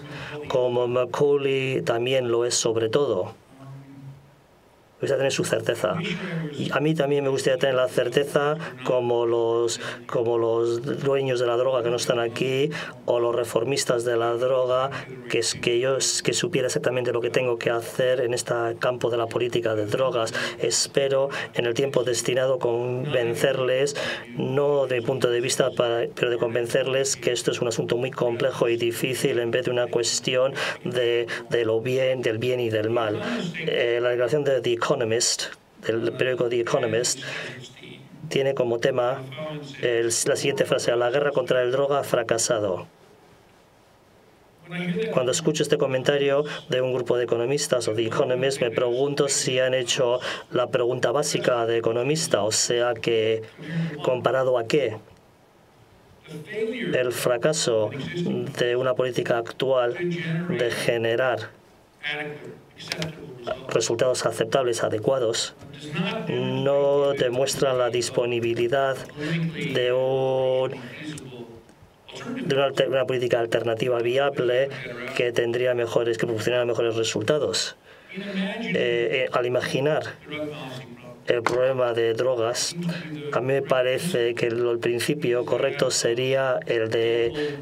como Macaulay también lo es sobre todo. Gustaría tener su certeza. Y a mí también me gustaría tener la certeza como los, como los dueños de la droga que no están aquí o los reformistas de la droga que, es, que yo que supiera exactamente lo que tengo que hacer en este campo de la política de drogas. Espero en el tiempo destinado convencerles, no de punto de vista, para, pero de convencerles que esto es un asunto muy complejo y difícil en vez de una cuestión de, de lo bien, del bien y del mal. Eh, la declaración de The Economist, del periódico The Economist, tiene como tema la siguiente frase, la guerra contra el droga ha fracasado. Cuando escucho este comentario de un grupo de economistas o de economistas, me pregunto si han hecho la pregunta básica de economista, o sea que comparado a qué. El fracaso de una política actual de generar resultados aceptables, adecuados, no demuestra la disponibilidad de una, política alternativa viable que tendría mejores, que proporcionara mejores resultados. Eh, eh, al imaginar el problema de drogas, a mí me parece que el, principio correcto sería el de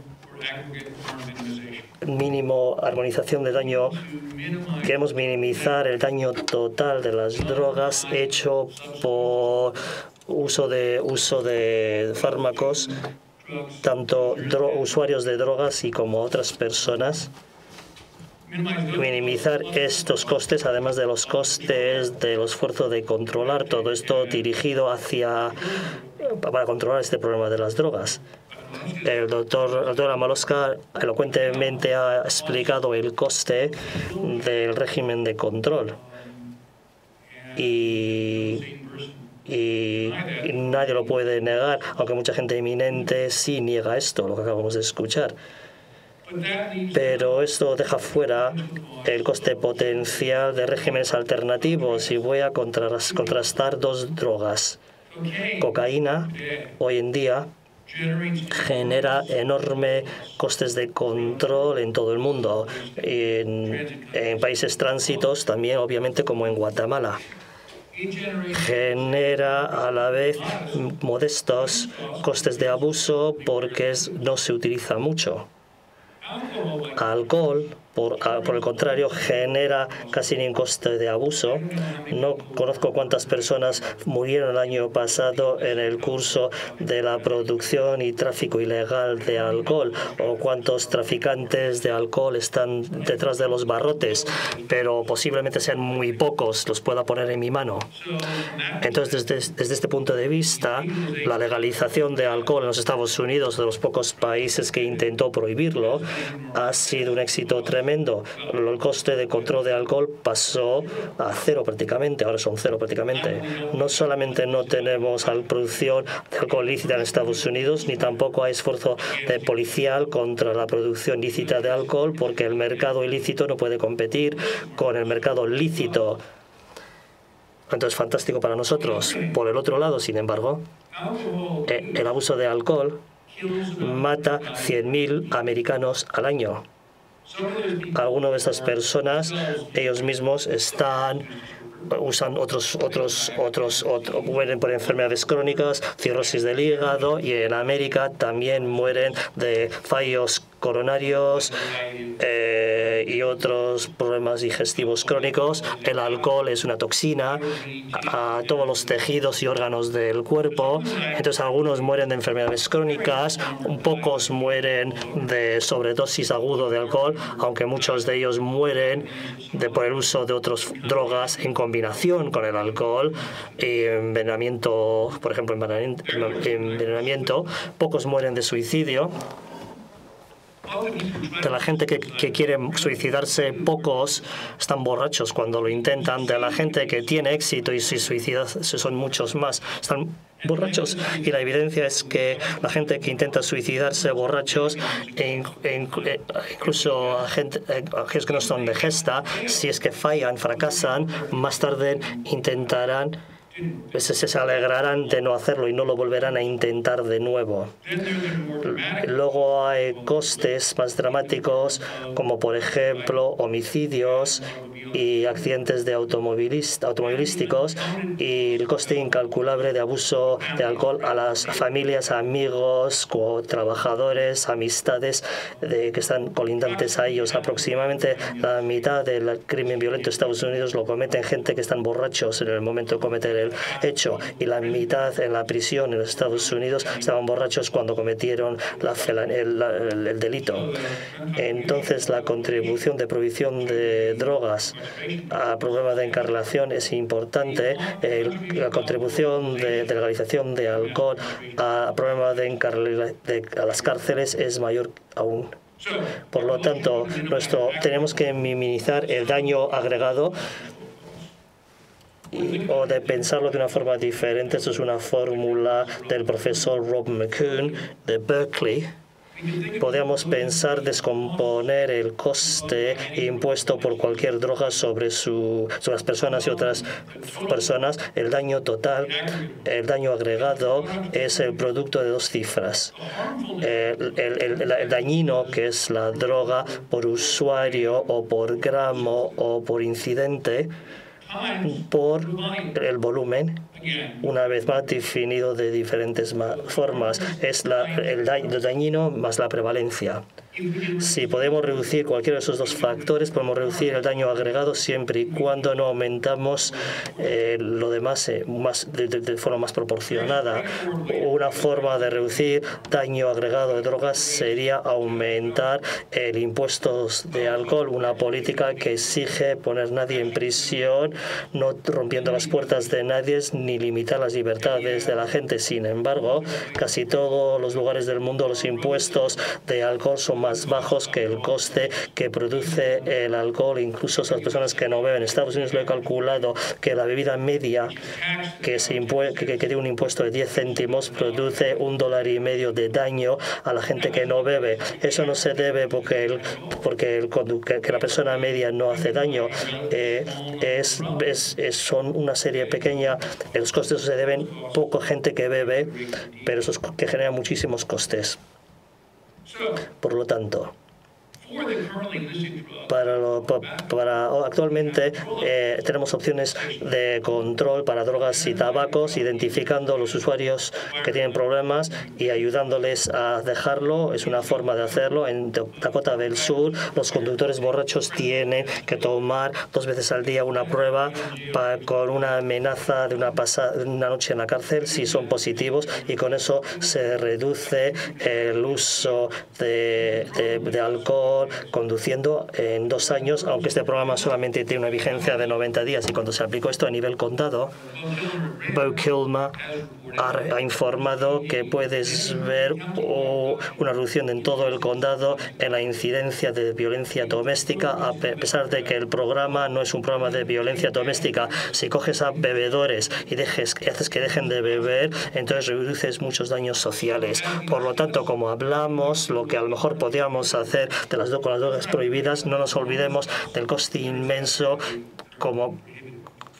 mínimo armonización de daño. Queremos minimizar el daño total de las drogas hecho por uso de uso de fármacos tanto usuarios de drogas y como otras personas minimizar estos costes, además de los costes del esfuerzo de controlar todo esto dirigido hacia para controlar este problema de las drogas. El doctor, doctor Amaloska elocuentemente ha explicado el coste del régimen de control. Y y, nadie lo puede negar, aunque mucha gente eminente sí niega esto, lo que acabamos de escuchar. Pero esto deja fuera el coste potencial de regímenes alternativos y voy a contrastar dos drogas. Cocaína, hoy en día, genera enormes costes de control en todo el mundo, en, en países tránsitos también, obviamente, como en Guatemala genera a la vez modestos costes de abuso porque no se utiliza mucho. Alcohol por, por, el contrario, genera casi ningún coste de abuso. No conozco cuántas personas murieron el año pasado en el curso de la producción y tráfico ilegal de alcohol o cuántos traficantes de alcohol están detrás de los barrotes, pero posiblemente sean muy pocos, los pueda poner en mi mano. Entonces, desde, desde este punto de vista, la legalización de alcohol en los Estados Unidos, de los pocos países que intentó prohibirlo, ha sido un éxito tremendo el coste de control de alcohol pasó a cero prácticamente, ahora son cero prácticamente. No solamente no tenemos producción de alcohol lícita en Estados Unidos, ni tampoco hay esfuerzo policial contra la producción lícita de alcohol, porque el mercado ilícito no puede competir con el mercado lícito. Entonces, fantástico para nosotros. Por el otro lado, sin embargo, eh, el abuso de alcohol mata 100.000 americanos al año. Algunas de estas personas, ellos mismos están usan otros otros otros mueren por enfermedades crónicas, cirrosis del hígado y en América también mueren de fallos coronarios eh, y otros problemas digestivos crónicos. El alcohol es una toxina a, todos los tejidos y órganos del cuerpo. Entonces algunos mueren de enfermedades crónicas, pocos mueren de sobredosis agudo de alcohol, aunque muchos de ellos mueren de, por el uso de otras drogas en combinación con el alcohol, envenenamiento, por ejemplo, envenenamiento. Pocos mueren de suicidio de la gente que, quiere suicidarse, pocos están borrachos cuando lo intentan. De la gente que tiene éxito y se suicida, son muchos más. Están borrachos y la evidencia es que la gente que intenta suicidarse borrachos e, e, e incluso aquellos que no son de gesta si es que fallan fracasan más tarde intentarán se alegrarán de no hacerlo y no lo volverán a intentar de nuevo. Luego hay costes más dramáticos, como por ejemplo homicidios y accidentes de automovilísticos y el coste incalculable de abuso de alcohol a las familias, amigos, trabajadores, amistades de, que están colindantes a ellos. Aproximadamente la mitad del crimen violento en Estados Unidos lo cometen gente que están borrachos en el momento de cometer el hecho y la mitad en la prisión en Estados Unidos estaban borrachos cuando cometieron la, el, el delito. Entonces la contribución de provisión de drogas al problema de encarcelación es importante. la contribución de, legalización de alcohol al problema de, de a las cárceles es mayor aún. Por lo tanto, nuestro, tenemos que minimizar el daño agregado o de pensarlo de una forma diferente. Esto es una fórmula del profesor Rob McCoon de Berkeley podemos pensar descomponer el coste impuesto por cualquier droga sobre, su, sobre las personas y otras personas. El daño total, el daño agregado es el producto de dos cifras. El, el dañino, que es la droga por usuario o por gramo o por incidente, por el volumen una vez más definido de diferentes formas. Es la, el dañino más la prevalencia. Si podemos reducir cualquiera de esos dos factores, podemos reducir el daño agregado siempre y cuando no aumentamos eh, lo demás eh, de, forma más proporcionada. Una forma de reducir daño agregado de drogas sería aumentar el impuesto de alcohol, una política que exige poner nadie en prisión, no rompiendo las puertas de nadie ni limitar las libertades de la gente. Sin embargo, casi todos los lugares del mundo los impuestos de alcohol son más bajos que el coste que produce el alcohol, incluso las personas que no beben. En Estados Unidos lo he calculado que la bebida media que, se que, que tiene un impuesto de 10 céntimos produce un dólar y medio de daño a la gente que no bebe. Eso no se debe porque, el, porque el, que la persona media no hace daño. Eh, es, son una serie pequeña. Los costes se deben poco gente que bebe, pero eso es que genera muchísimos costes. Por lo tanto, para, para actualmente eh, tenemos opciones de control para drogas y tabacos, identificando a los usuarios que tienen problemas y ayudándoles a dejarlo. Es una forma de hacerlo. En Dakota del Sur, los conductores borrachos tienen que tomar dos veces al día una prueba con una amenaza de una, una noche en la cárcel si son positivos y con eso se reduce el uso de alcohol conduciendo en dos años, aunque este programa solamente tiene una vigencia de 90 días. Y cuando se aplicó esto a nivel condado, Bo Kilma ha, informado que puedes ver una reducción en todo el condado en la incidencia de violencia doméstica, a pesar de que el programa no es un programa de violencia doméstica. Si coges a bebedores y dejes, haces que dejen de beber, entonces reduces muchos daños sociales. Por lo tanto, como hablamos, lo que a lo mejor podríamos hacer de las, con las drogas prohibidas, no nos olvidemos del coste inmenso como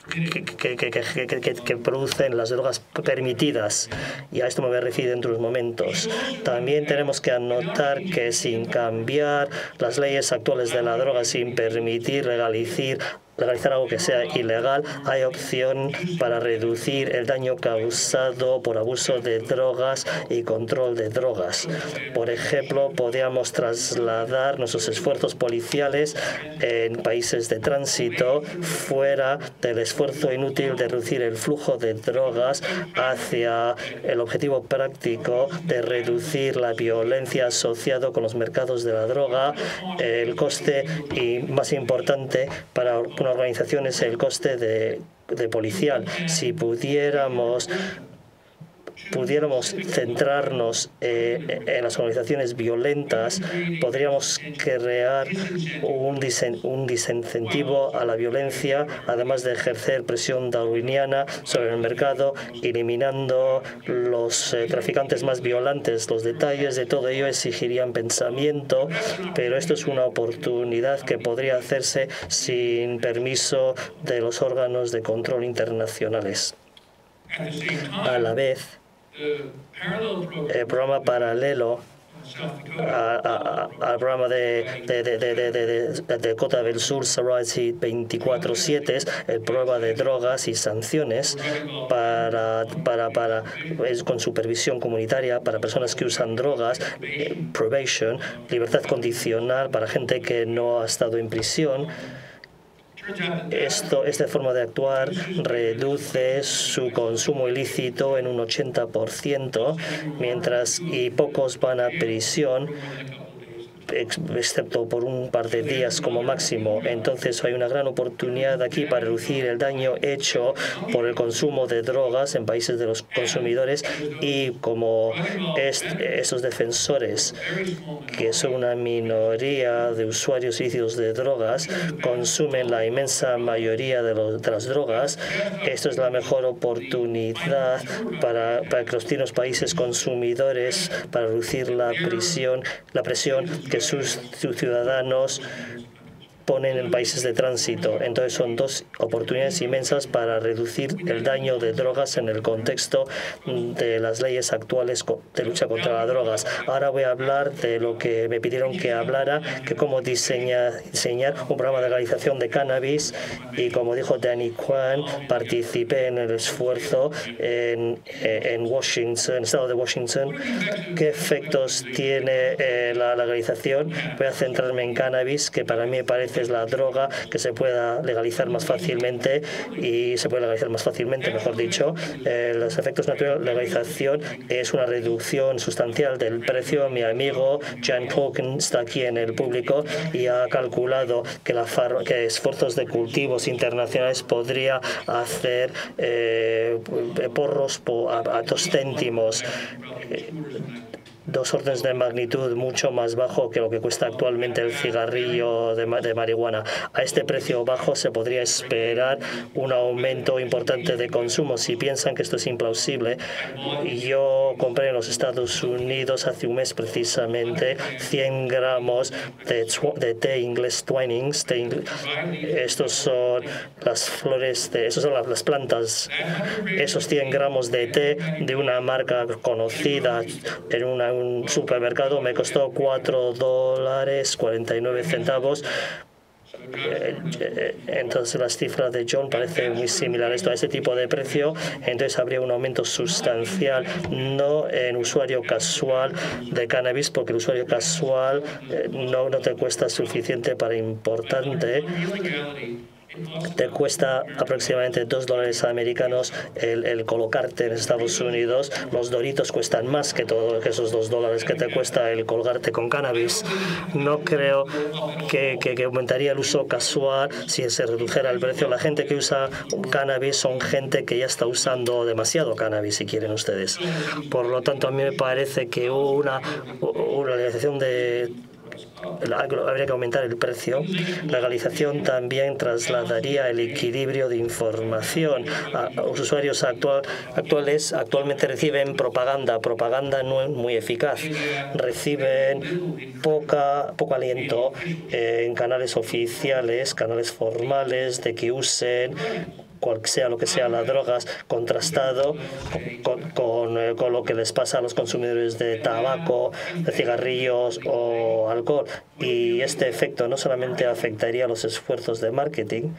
que, producen las drogas permitidas. Y a esto me voy a referir de unos momentos. También tenemos que anotar que sin cambiar las leyes actuales de la droga, sin permitir legalizar legalizar algo que sea ilegal, hay opción para reducir el daño causado por abuso de drogas y control de drogas. Por ejemplo, podríamos trasladar nuestros esfuerzos policiales en países de tránsito fuera del esfuerzo inútil de reducir el flujo de drogas hacia el objetivo práctico de reducir la violencia asociada con los mercados de la droga, el coste y más importante para una organización es el coste de, de policial. Si pudiéramos pudiéramos centrarnos eh, en las organizaciones violentas, podríamos crear un, un desincentivo a la violencia, además de ejercer presión darwiniana sobre el mercado, eliminando los eh, traficantes más violentos. Los detalles de todo ello exigirían pensamiento, pero esto es una oportunidad que podría hacerse sin permiso de los órganos de control internacionales. A la vez, el programa paralelo al programa de, de, de, Dakota del Sur, Sunrise 24-7, el prueba de drogas y sanciones para, para, para, con supervisión comunitaria para personas que usan drogas, eh, probation, libertad condicional para gente que no ha estado en prisión. Esto, esta forma de actuar reduce su consumo ilícito en un 80%, mientras y pocos van a prisión excepto por un par de días como máximo. Entonces hay una gran oportunidad aquí para reducir el daño hecho por el consumo de drogas en países de los consumidores y como estos defensores, que son una minoría de usuarios ilícitos de drogas, consumen la inmensa mayoría de, las drogas, esto es la mejor oportunidad para, para que los países consumidores para reducir la prisión, la presión que sus, ciudadanos ponen en países de tránsito. Entonces son dos oportunidades inmensas para reducir el daño de drogas en el contexto de las leyes actuales de lucha contra las drogas. Ahora voy a hablar de lo que me pidieron que hablara, que cómo diseñar, diseñar un programa de legalización de cannabis y como dijo Danny Kwan, participé en el esfuerzo en, en Washington, en el estado de Washington. ¿Qué efectos tiene eh, la legalización? Voy a centrarme en cannabis, que para mí me parece es la droga que se pueda legalizar más fácilmente y se puede legalizar más fácilmente, mejor dicho. Eh, los efectos naturales de legalización es una reducción sustancial del precio. Mi amigo Jan Hawken está aquí en el público y ha calculado que, la que esfuerzos de cultivos internacionales podría hacer eh, porros a dos céntimos dos órdenes de magnitud mucho más bajo que lo que cuesta actualmente el cigarrillo de, de, marihuana. A este precio bajo se podría esperar un aumento importante de consumo. Si piensan que esto es implausible, yo compré en los Estados Unidos hace un mes precisamente 100 gramos de, de té inglés Twinings. estos son las flores, de, estos son las plantas, esos 100 gramos de té de una marca conocida en una un supermercado me costó 4 dólares 49 centavos. Eh, entonces las cifras de John parecen muy similares a ese tipo de precio. Entonces habría un aumento sustancial, no en usuario casual de cannabis, porque el usuario casual eh, no, no te cuesta suficiente para importante te cuesta aproximadamente 2 dólares americanos el, colocarte en Estados Unidos. Los doritos cuestan más que, todo, que esos 2 dólares que te cuesta el colgarte con cannabis. No creo que, que, aumentaría el uso casual si se redujera el precio. La gente que usa cannabis son gente que ya está usando demasiado cannabis, si quieren ustedes. Por lo tanto, a mí me parece que una, una legalización de habría que aumentar el precio. La legalización también trasladaría el equilibrio de información. A los usuarios actual, actuales actualmente reciben propaganda, propaganda no muy eficaz. Reciben poca, poco aliento en canales oficiales, canales formales de que usen cual sea lo que sea las drogas, contrastado con, eh, con, lo que les pasa a los consumidores de tabaco, de cigarrillos o alcohol. Y este efecto no solamente afectaría los esfuerzos de marketing,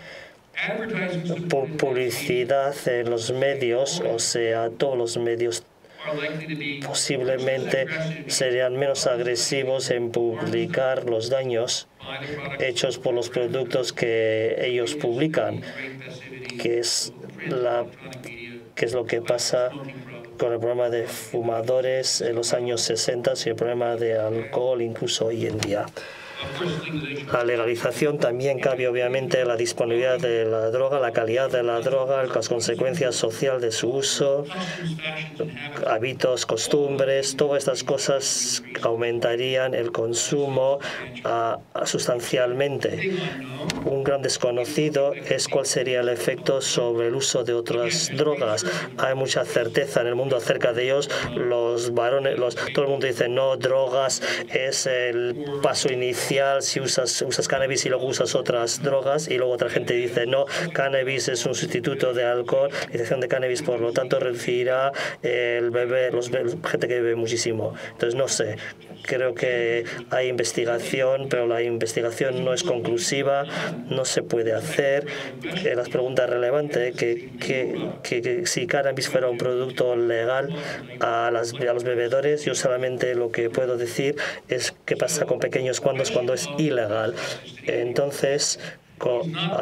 publicidad en los medios, o sea, todos los medios posiblemente serían menos agresivos en publicar los daños hechos por los productos que ellos publican que es, la, que es lo que pasa con el problema de fumadores en los años 60 y el problema de alcohol incluso hoy en día. La legalización también cabe obviamente la disponibilidad de la droga, la calidad de la droga, las consecuencias sociales de su uso, hábitos, costumbres, todas estas cosas aumentarían el consumo uh, sustancialmente. Un gran desconocido es cuál sería el efecto sobre el uso de otras drogas. Hay mucha certeza en el mundo acerca de ellos. Los varones, los, todo el mundo dice no, drogas es el paso inicial social si usas, usas cannabis y luego usas otras drogas y luego otra gente dice no, cannabis es un sustituto de alcohol, la utilización de cannabis por lo tanto reducirá el bebé, los gente que bebe muchísimo. Entonces no sé, creo que hay investigación, pero la investigación no es conclusiva, no se puede hacer. Eh, las preguntas relevantes, que, que, que, si cannabis fuera un producto legal a, las, a los bebedores, yo solamente lo que puedo decir es qué pasa con pequeños cuantos cuando es ilegal. Entonces,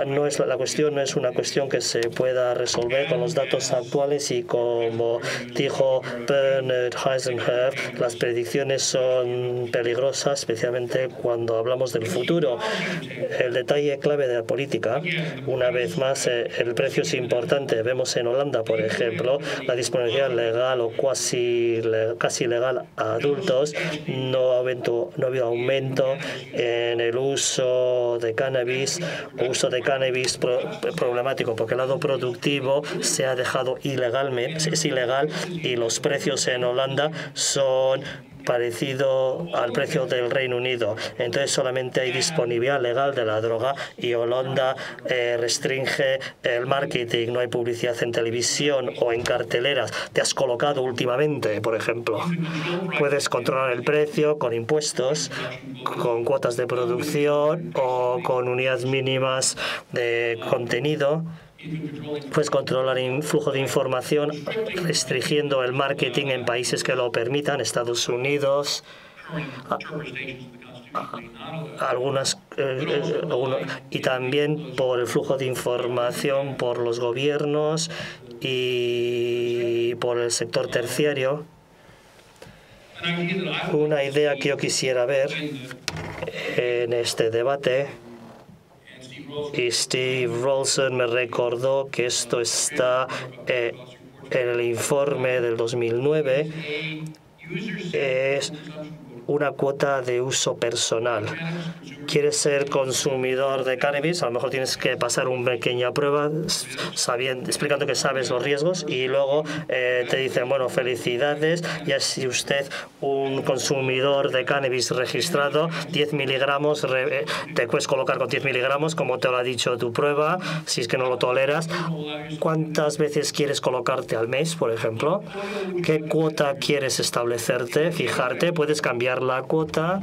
no es la cuestión no es una cuestión que se pueda resolver con los datos actuales y como dijo Bernard Heisenberg, las predicciones son peligrosas, especialmente cuando hablamos del futuro. El detalle clave de la política, una vez más, eh, el precio es importante. Vemos en Holanda, por ejemplo, la disponibilidad legal o casi, casi legal a adultos, no, no ha habido aumento en el uso de cannabis uso de cannabis problemático porque el lado productivo se ha dejado ilegalmente, es ilegal y los precios en Holanda son parecido al precio del Reino Unido. Entonces solamente hay disponibilidad legal de la droga y Holanda eh, restringe el marketing, no hay publicidad en televisión o en carteleras. Te has colocado últimamente, por ejemplo. Puedes controlar el precio con impuestos, con cuotas de producción o con unidades mínimas de contenido Puedes controlar el flujo de información restringiendo el marketing en países que lo permitan, Estados Unidos, algunas eh, eh, y también por el flujo de información por los gobiernos y por el sector terciario. Una idea que yo quisiera ver en este debate y Steve Rolson me recordó que esto está eh, en el informe del 2009. Es una cuota de uso personal. Quieres ser consumidor de cannabis, a lo mejor tienes que pasar una pequeña prueba sabiendo, explicando que sabes los riesgos y luego eh, te dicen, bueno, felicidades, ya si usted un consumidor de cannabis registrado, 10 miligramos, eh, te puedes colocar con 10 miligramos, como te lo ha dicho tu prueba, si es que no lo toleras. ¿Cuántas veces quieres colocarte al mes, por ejemplo? ¿Qué cuota quieres establecerte, fijarte? Puedes cambiar la cuota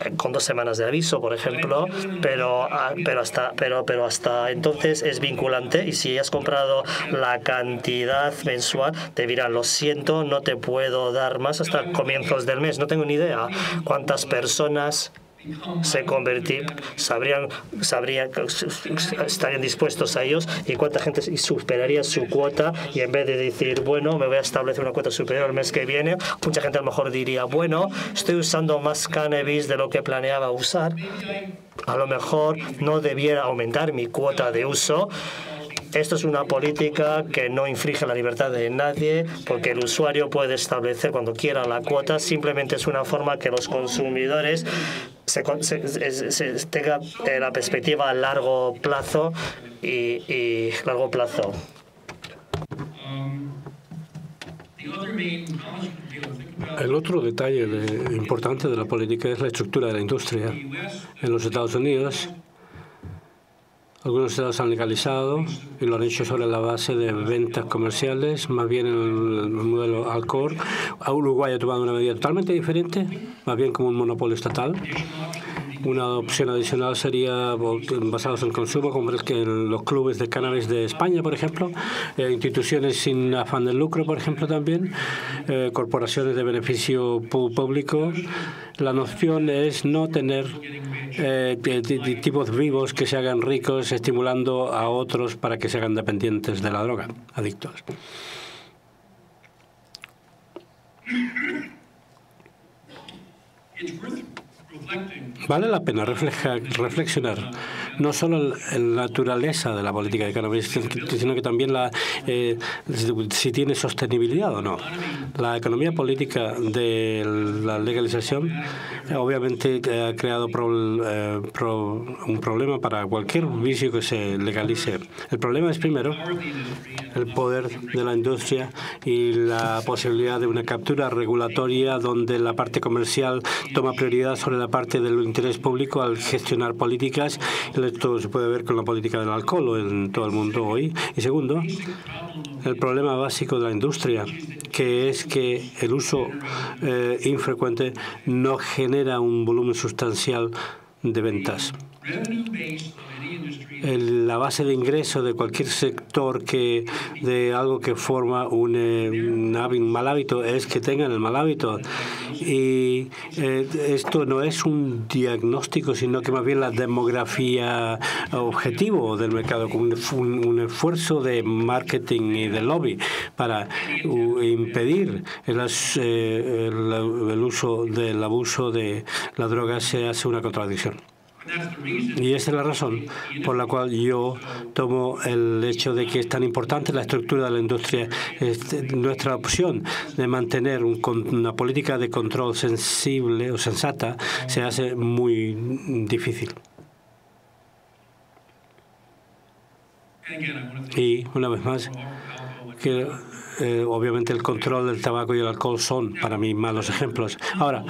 eh, con dos semanas de aviso, por ejemplo, pero, ah, pero, hasta, pero, pero hasta entonces es vinculante y si has comprado la cantidad mensual, te dirán, lo siento, no te puedo dar más hasta comienzos del mes. No tengo ni idea cuántas personas se convertir, sabrían, estarían dispuestos a ellos y cuánta gente superaría su cuota y en vez de decir, bueno, me voy a establecer una cuota superior el mes que viene, mucha gente a lo mejor diría, bueno, estoy usando más cannabis de lo que planeaba usar, a lo mejor no debiera aumentar mi cuota de uso esto es una política que no infringe la libertad de nadie porque el usuario puede establecer cuando quiera la cuota. Simplemente es una forma que los consumidores se, tenga eh, la perspectiva a largo plazo y largo plazo.
El otro detalle importante de la política es la estructura de la industria. En los Estados Unidos, algunos estados han legalizado y lo han hecho sobre la base de ventas comerciales, más bien en el modelo Alcor. Uruguay ha tomado una medida totalmente diferente, más bien como un monopolio estatal. Una opción adicional sería basados en consumo, como es que los clubes de cannabis de España, por ejemplo, eh, instituciones sin afán de lucro, por ejemplo, también, eh, corporaciones de beneficio público. La noción es no tener eh, tipos vivos que se hagan ricos estimulando a otros para que se hagan dependientes de la droga, adictos. Vale la pena reflexionar no solo la naturaleza de la política de cannabis, sino que también la, eh, si tiene sostenibilidad o no. La economía política de la legalización eh, obviamente eh, ha creado un problema para cualquier vicio que se legalice. El problema es primero el poder de la industria y la posibilidad de una captura regulatoria donde la parte comercial toma prioridad sobre la parte del interés público al gestionar políticas. Esto se puede ver con la política del alcohol en todo el mundo hoy. Y segundo, el problema básico de la industria, que es que el uso eh, infrecuente no genera un volumen sustancial de ventas la base de ingreso de cualquier sector que de algo que forma un, eh, mal hábito es que tengan el mal hábito. Y eh, esto no es un diagnóstico, sino que más bien la demografía objetivo del mercado, un, un esfuerzo de marketing y de lobby para impedir el, eh, el uso del abuso de la droga se hace una contradicción. Y esa es la razón por la cual yo tomo el hecho de que es tan importante la estructura de la industria. nuestra opción de mantener una política de control sensible o sensata se hace muy difícil. Y una vez más, que eh, obviamente el control del tabaco y el alcohol son para mí malos ejemplos. Ahora,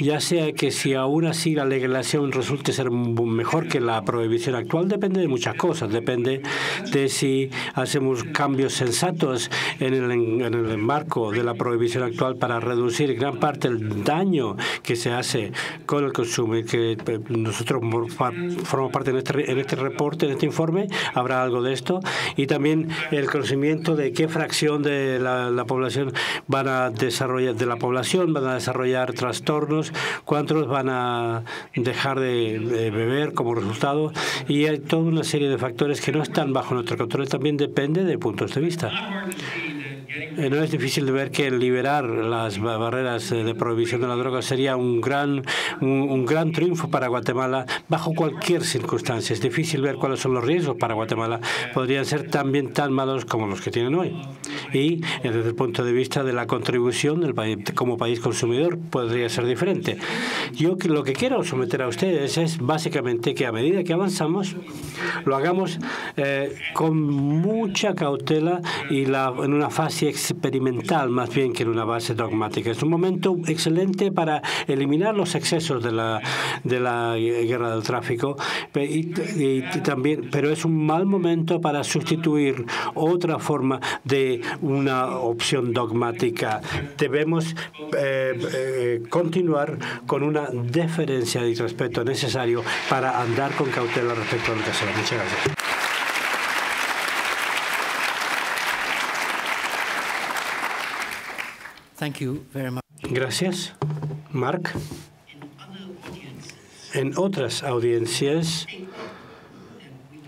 ya sea que si aún así la legislación resulte ser mejor que la prohibición actual, depende de muchas cosas. Depende de si hacemos cambios sensatos en el, en el marco de la prohibición actual para reducir gran parte del daño que se hace con el consumo que eh, nosotros formamos parte en este, en este reporte, en este informe, habrá algo de esto. Y también el conocimiento de qué fracción de la población van a desarrollar, de la población van a desarrollar trastornos cuántos van a dejar de, beber como resultado y hay toda una serie de factores que no están bajo nuestro control. También depende de puntos de vista. Eh, no es difícil de ver que liberar las barreras de prohibición de la droga sería un gran, un, gran triunfo para Guatemala bajo cualquier circunstancia. Es difícil ver cuáles son los riesgos para Guatemala. Podrían ser también tan malos como los que tienen hoy. Y eh, desde el punto de vista de la contribución del país, como país consumidor podría ser diferente. Yo lo que quiero someter a ustedes es básicamente que a medida que avanzamos lo hagamos eh, con mucha cautela y la, en una fase experimental más bien que en una base dogmática. Es un momento excelente para eliminar los excesos de la, de la guerra del tráfico, y, también, pero es un mal momento para sustituir otra forma de una opción dogmática. Debemos eh, eh, continuar con una deferencia y respeto necesario para andar con cautela respecto a lo que sea. Muchas gracias. Gracias, Mark. En otras audiencias,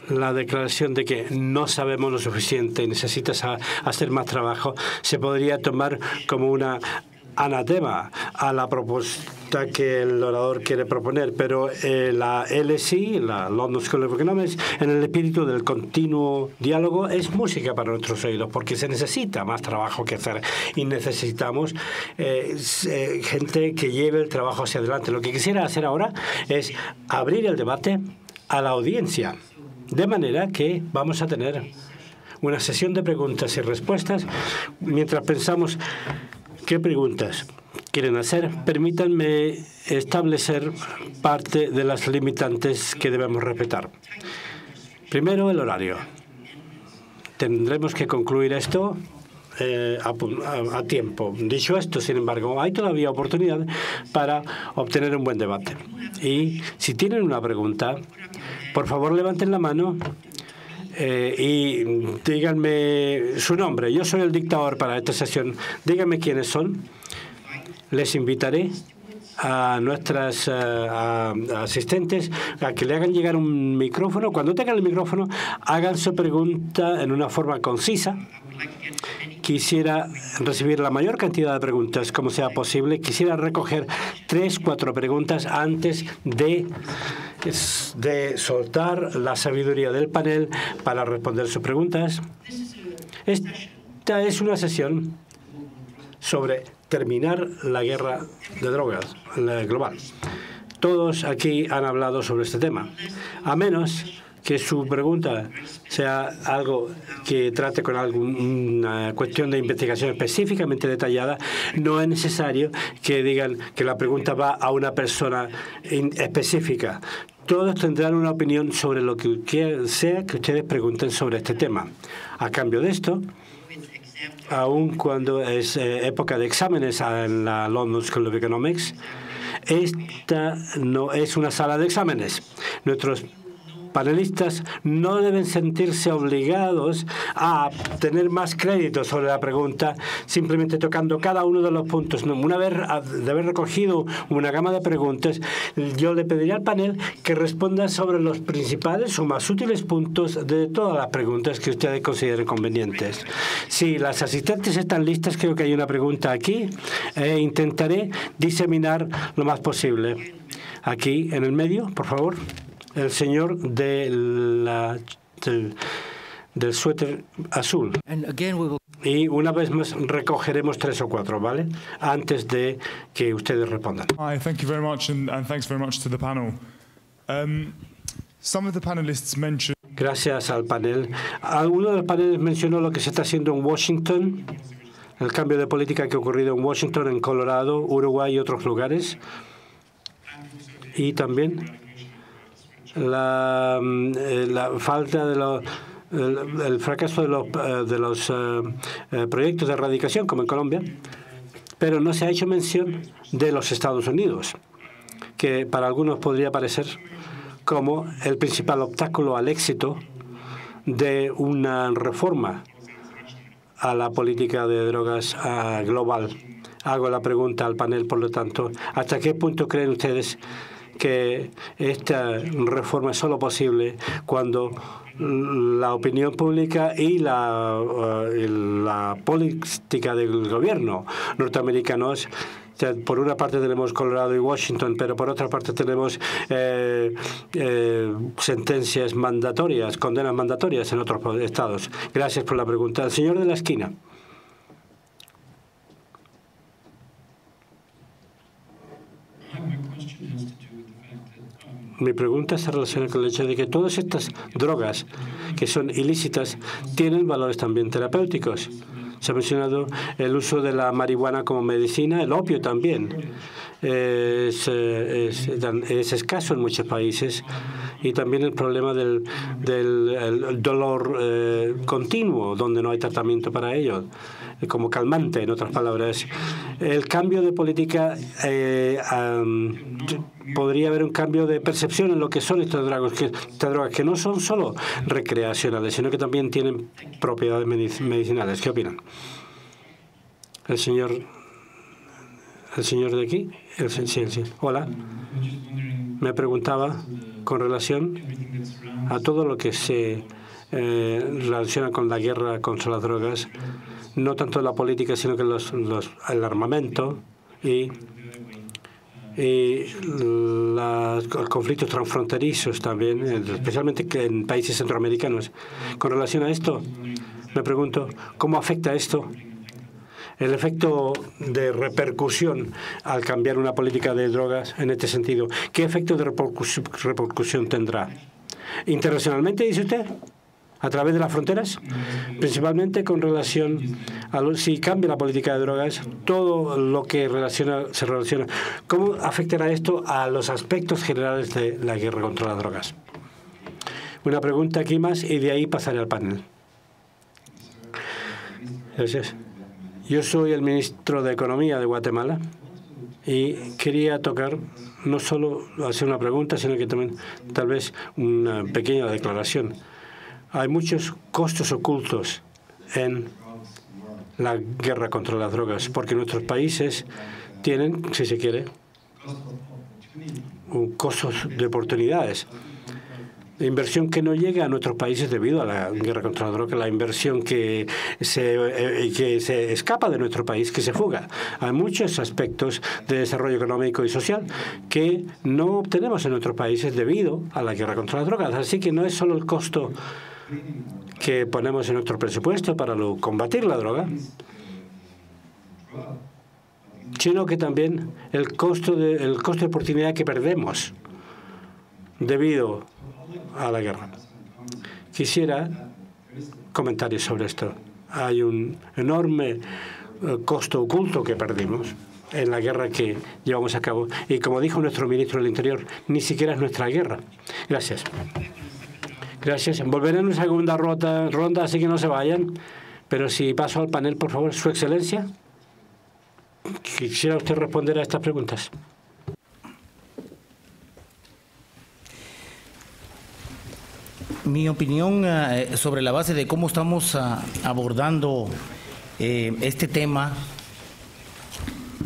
la declaración de que no sabemos lo suficiente y necesitas hacer más trabajo se podría tomar como una anatema a la propuesta que el orador quiere proponer, pero eh, la LSI, la London School of Economics, en el espíritu del continuo diálogo, es música para nuestros oídos, porque se necesita más trabajo que hacer y necesitamos eh, eh, gente que lleve el trabajo hacia adelante. Lo que quisiera hacer ahora es abrir el debate a la audiencia, de manera que vamos a tener una sesión de preguntas y respuestas mientras pensamos ¿Qué preguntas quieren hacer? Permítanme establecer parte de las limitantes que debemos respetar. Primero, el horario. Tendremos que concluir esto eh, a, tiempo. Dicho esto, sin embargo, hay todavía oportunidad para obtener un buen debate. Y si tienen una pregunta, por favor levanten la mano eh, y díganme su nombre. Yo soy el dictador para esta sesión. Díganme quiénes son. Les invitaré a nuestras eh, asistentes a que le hagan llegar un micrófono. Cuando tengan el micrófono, hagan su pregunta en una forma concisa. Quisiera recibir la mayor cantidad de preguntas como sea posible. Quisiera recoger tres, cuatro preguntas antes de de soltar la sabiduría del panel para responder sus preguntas. Esta es una sesión sobre terminar la guerra de drogas global. Todos aquí han hablado sobre este tema, a menos que su pregunta sea algo que trate con alguna cuestión de investigación específicamente detallada, no es necesario que digan que la pregunta va a una persona específica. Todos tendrán una opinión sobre lo que sea que ustedes pregunten sobre este tema. A cambio de esto, aun cuando es eh, época de exámenes en la London School of Economics, esta no es una sala de exámenes. Nuestros panelistas no deben sentirse obligados a tener más crédito sobre la pregunta simplemente tocando cada uno de los puntos. Una vez de haber recogido una gama de preguntas, yo le pediría al panel que responda sobre los principales o más útiles puntos de todas las preguntas que ustedes consideren convenientes. Si las asistentes están listas, creo que hay una pregunta aquí e intentaré diseminar lo más posible. Aquí en el medio, por favor el señor de la, del, del suéter azul. Y una vez más recogeremos tres o cuatro, ¿vale? Antes de que ustedes respondan.
Hi, thank you very much and, and thanks very much to the panel. Um, some of the panelists mentioned
Gracias al panel. Alguno de los paneles mencionó lo que se está haciendo en Washington, el cambio de política que ha ocurrido en Washington, en Colorado, Uruguay y otros lugares. Y también la, mm, eh, la falta de los el, fracaso de los, eh, de los eh, proyectos de erradicación, como en Colombia, pero no se ha hecho mención de los Estados Unidos, que para algunos podría parecer como el principal obstáculo al éxito de una reforma a la política de drogas global. Hago la pregunta al panel, por lo tanto, ¿hasta qué punto creen ustedes que esta reforma es solo posible cuando la opinión pública y la, eh, la política del gobierno norteamericanos por una parte tenemos Colorado y Washington, pero por otra parte tenemos eh, eh, sentencias mandatorias, condenas mandatorias en otros estados. Gracias por la pregunta. El señor de la esquina. Mi pregunta se relaciona con el hecho de que todas estas drogas que son ilícitas tienen valores también terapéuticos. Se ha mencionado el uso de la marihuana como medicina, el opio también. Es, es, escaso en muchos países y también el problema del, del dolor eh, continuo, donde no hay tratamiento para ello como calmante, en otras palabras. El cambio de política, eh, podría haber un cambio de percepción en lo que son estas drogas, que, estas drogas, que no son solo recreacionales, sino que también tienen propiedades medicinales. ¿Qué opinan? El señor, el señor de aquí, el, sí. Hola. Me preguntaba con relación a todo lo que se eh, relaciona con la guerra contra las drogas no tanto la política, sino que los, el armamento y, los conflictos transfronterizos también, especialmente en países centroamericanos. Con relación a esto, me pregunto, ¿cómo afecta esto el efecto de repercusión al cambiar una política de drogas en este sentido. ¿Qué efecto de repercusión tendrá? ¿Internacionalmente, dice usted? A través de las fronteras, principalmente con relación a si cambia la política de drogas, todo lo que relaciona, se relaciona. ¿Cómo afectará esto a los aspectos generales de la guerra contra las drogas? Una pregunta aquí más y de ahí pasaré al panel. Gracias. Yo soy el ministro de Economía de Guatemala y quería tocar no solo hacer una pregunta, sino que también tal vez una pequeña declaración hay muchos costos ocultos en la guerra contra las drogas, porque nuestros países tienen, si se quiere, costos de oportunidades. Inversión que no llega a nuestros países debido a la guerra contra la droga, la inversión que se, eh, que se escapa de nuestro país, que se fuga. Hay muchos aspectos de desarrollo económico y social que no obtenemos en nuestros países debido a la guerra contra las drogas. Así que no es solo el costo que ponemos en nuestro presupuesto para combatir la droga, sino que también el costo de, el costo de oportunidad que perdemos debido a la guerra. Quisiera comentarios sobre esto. Hay un enorme eh, costo oculto que perdimos en la guerra que llevamos a cabo. Y como dijo nuestro ministro del Interior, ni siquiera es nuestra guerra. Gracias. Gracias. Volveré en una segunda ronda, así que no se vayan. Pero si paso al panel, por favor, Su Excelencia. Quisiera usted responder a estas preguntas.
Mi opinión eh, sobre la base de cómo estamos ah, abordando eh, este tema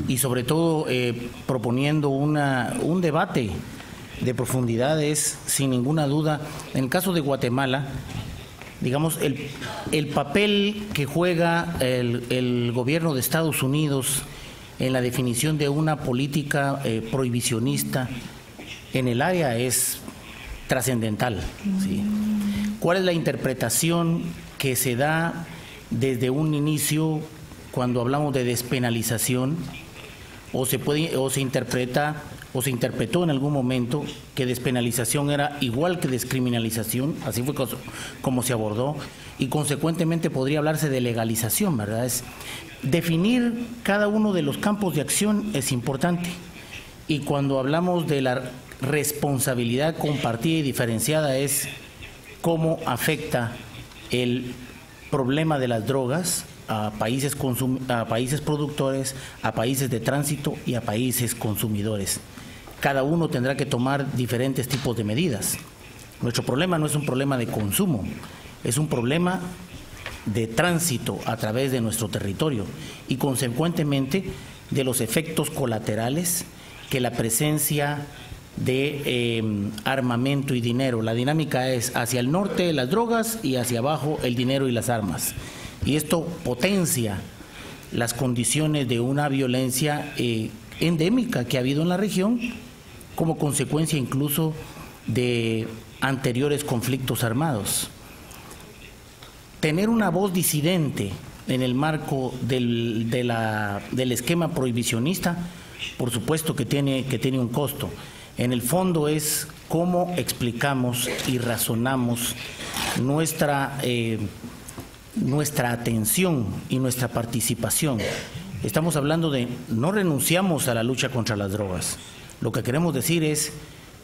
y sobre todo eh, proponiendo una, un debate de profundidad es, sin ninguna duda, en el caso de Guatemala, digamos, el, el papel que juega el, el, gobierno de Estados Unidos en la definición de una política eh, prohibicionista en el área es trascendental. ¿Cuál es la interpretación que se da desde un inicio cuando hablamos de despenalización? O se, puede, o se interpreta o se interpretó en algún momento que despenalización era igual que descriminalización, así fue como se abordó, y consecuentemente podría hablarse de legalización, ¿verdad? Es, definir cada uno de los campos de acción es importante. Y cuando hablamos de la responsabilidad compartida y diferenciada es cómo afecta el problema de las drogas a países, a países productores, a países de tránsito y a países consumidores. Cada uno tendrá que tomar diferentes tipos de medidas. Nuestro problema no es un problema de consumo, es un problema de tránsito a través de nuestro territorio y consecuentemente de los efectos colaterales que la presencia de eh, armamento y dinero. La dinámica es hacia el norte las drogas y hacia abajo el dinero y las armas. Y esto potencia las condiciones de una violencia eh, endémica que ha habido en la región como consecuencia incluso de anteriores conflictos armados. Tener una voz disidente en el marco del, del esquema prohibicionista, por supuesto que tiene, que tiene un costo. En el fondo es cómo explicamos y razonamos nuestra, eh, nuestra atención y nuestra participación. Estamos hablando de no renunciamos a la lucha contra las drogas. Lo que queremos decir es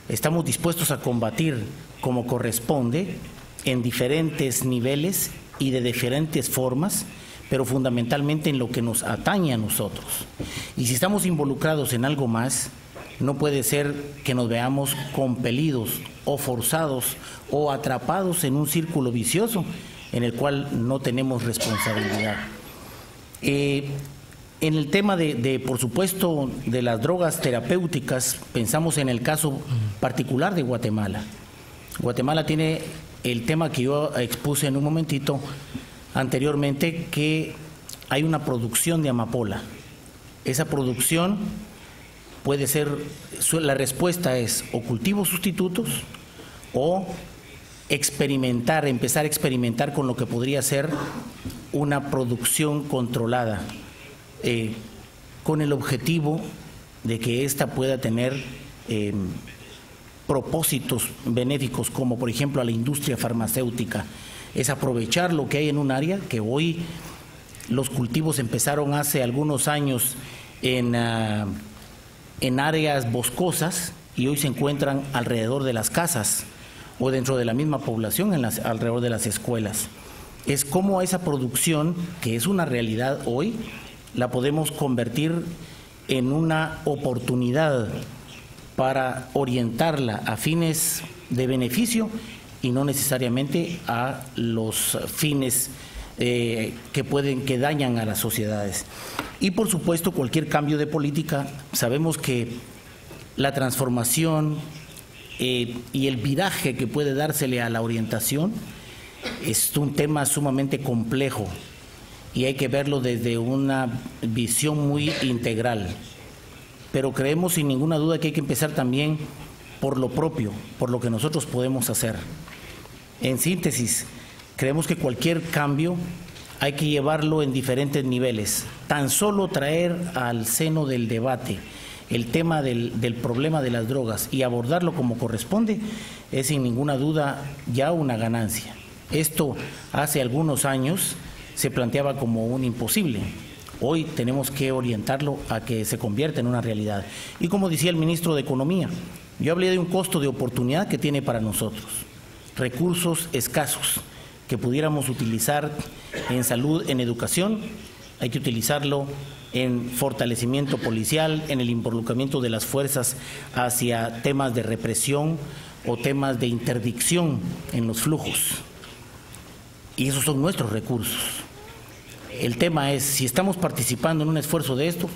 estamos dispuestos a combatir como corresponde en diferentes niveles y de diferentes formas, pero fundamentalmente en lo que nos atañe a nosotros. Y si estamos involucrados en algo más, no puede ser que nos veamos compelidos o forzados o atrapados en un círculo vicioso en el cual no tenemos responsabilidad. Eh, en el tema de, de, por supuesto, de las drogas terapéuticas, pensamos en el caso particular de Guatemala. Guatemala tiene el tema que yo expuse en un momentito anteriormente, que hay una producción de amapola. Esa producción puede ser, la respuesta es o cultivos sustitutos o experimentar, empezar a experimentar con lo que podría ser una producción controlada, eh, con el objetivo de que ésta pueda tener eh, propósitos benéficos, como por ejemplo a la industria farmacéutica, es aprovechar lo que hay en un área que hoy los cultivos empezaron hace algunos años en... Uh, en áreas boscosas y hoy se encuentran alrededor de las casas o dentro de la misma población, en las, alrededor de las escuelas. Es como esa producción, que es una realidad hoy, la podemos convertir en una oportunidad para orientarla a fines de beneficio y no necesariamente a los fines eh, que pueden que dañan a las sociedades. Y por supuesto, cualquier cambio de política, sabemos que la transformación eh, y el viraje que puede dársele a la orientación es un tema sumamente complejo y hay que verlo desde una visión muy integral. Pero creemos sin ninguna duda que hay que empezar también por lo propio, por lo que nosotros podemos hacer. En síntesis, creemos que cualquier cambio hay que llevarlo en diferentes niveles. Tan solo traer al seno del debate el tema del, del, problema de las drogas y abordarlo como corresponde es sin ninguna duda ya una ganancia. Esto hace algunos años se planteaba como un imposible. Hoy tenemos que orientarlo a que se convierta en una realidad. Y como decía el ministro de Economía, yo hablé de un costo de oportunidad que tiene para nosotros, recursos escasos que pudiéramos utilizar en salud, en educación, hay que utilizarlo en fortalecimiento policial, en el involucramiento de las fuerzas hacia temas de represión o temas de interdicción en los flujos. Y esos son nuestros recursos. El tema es, si estamos participando en un esfuerzo de esto,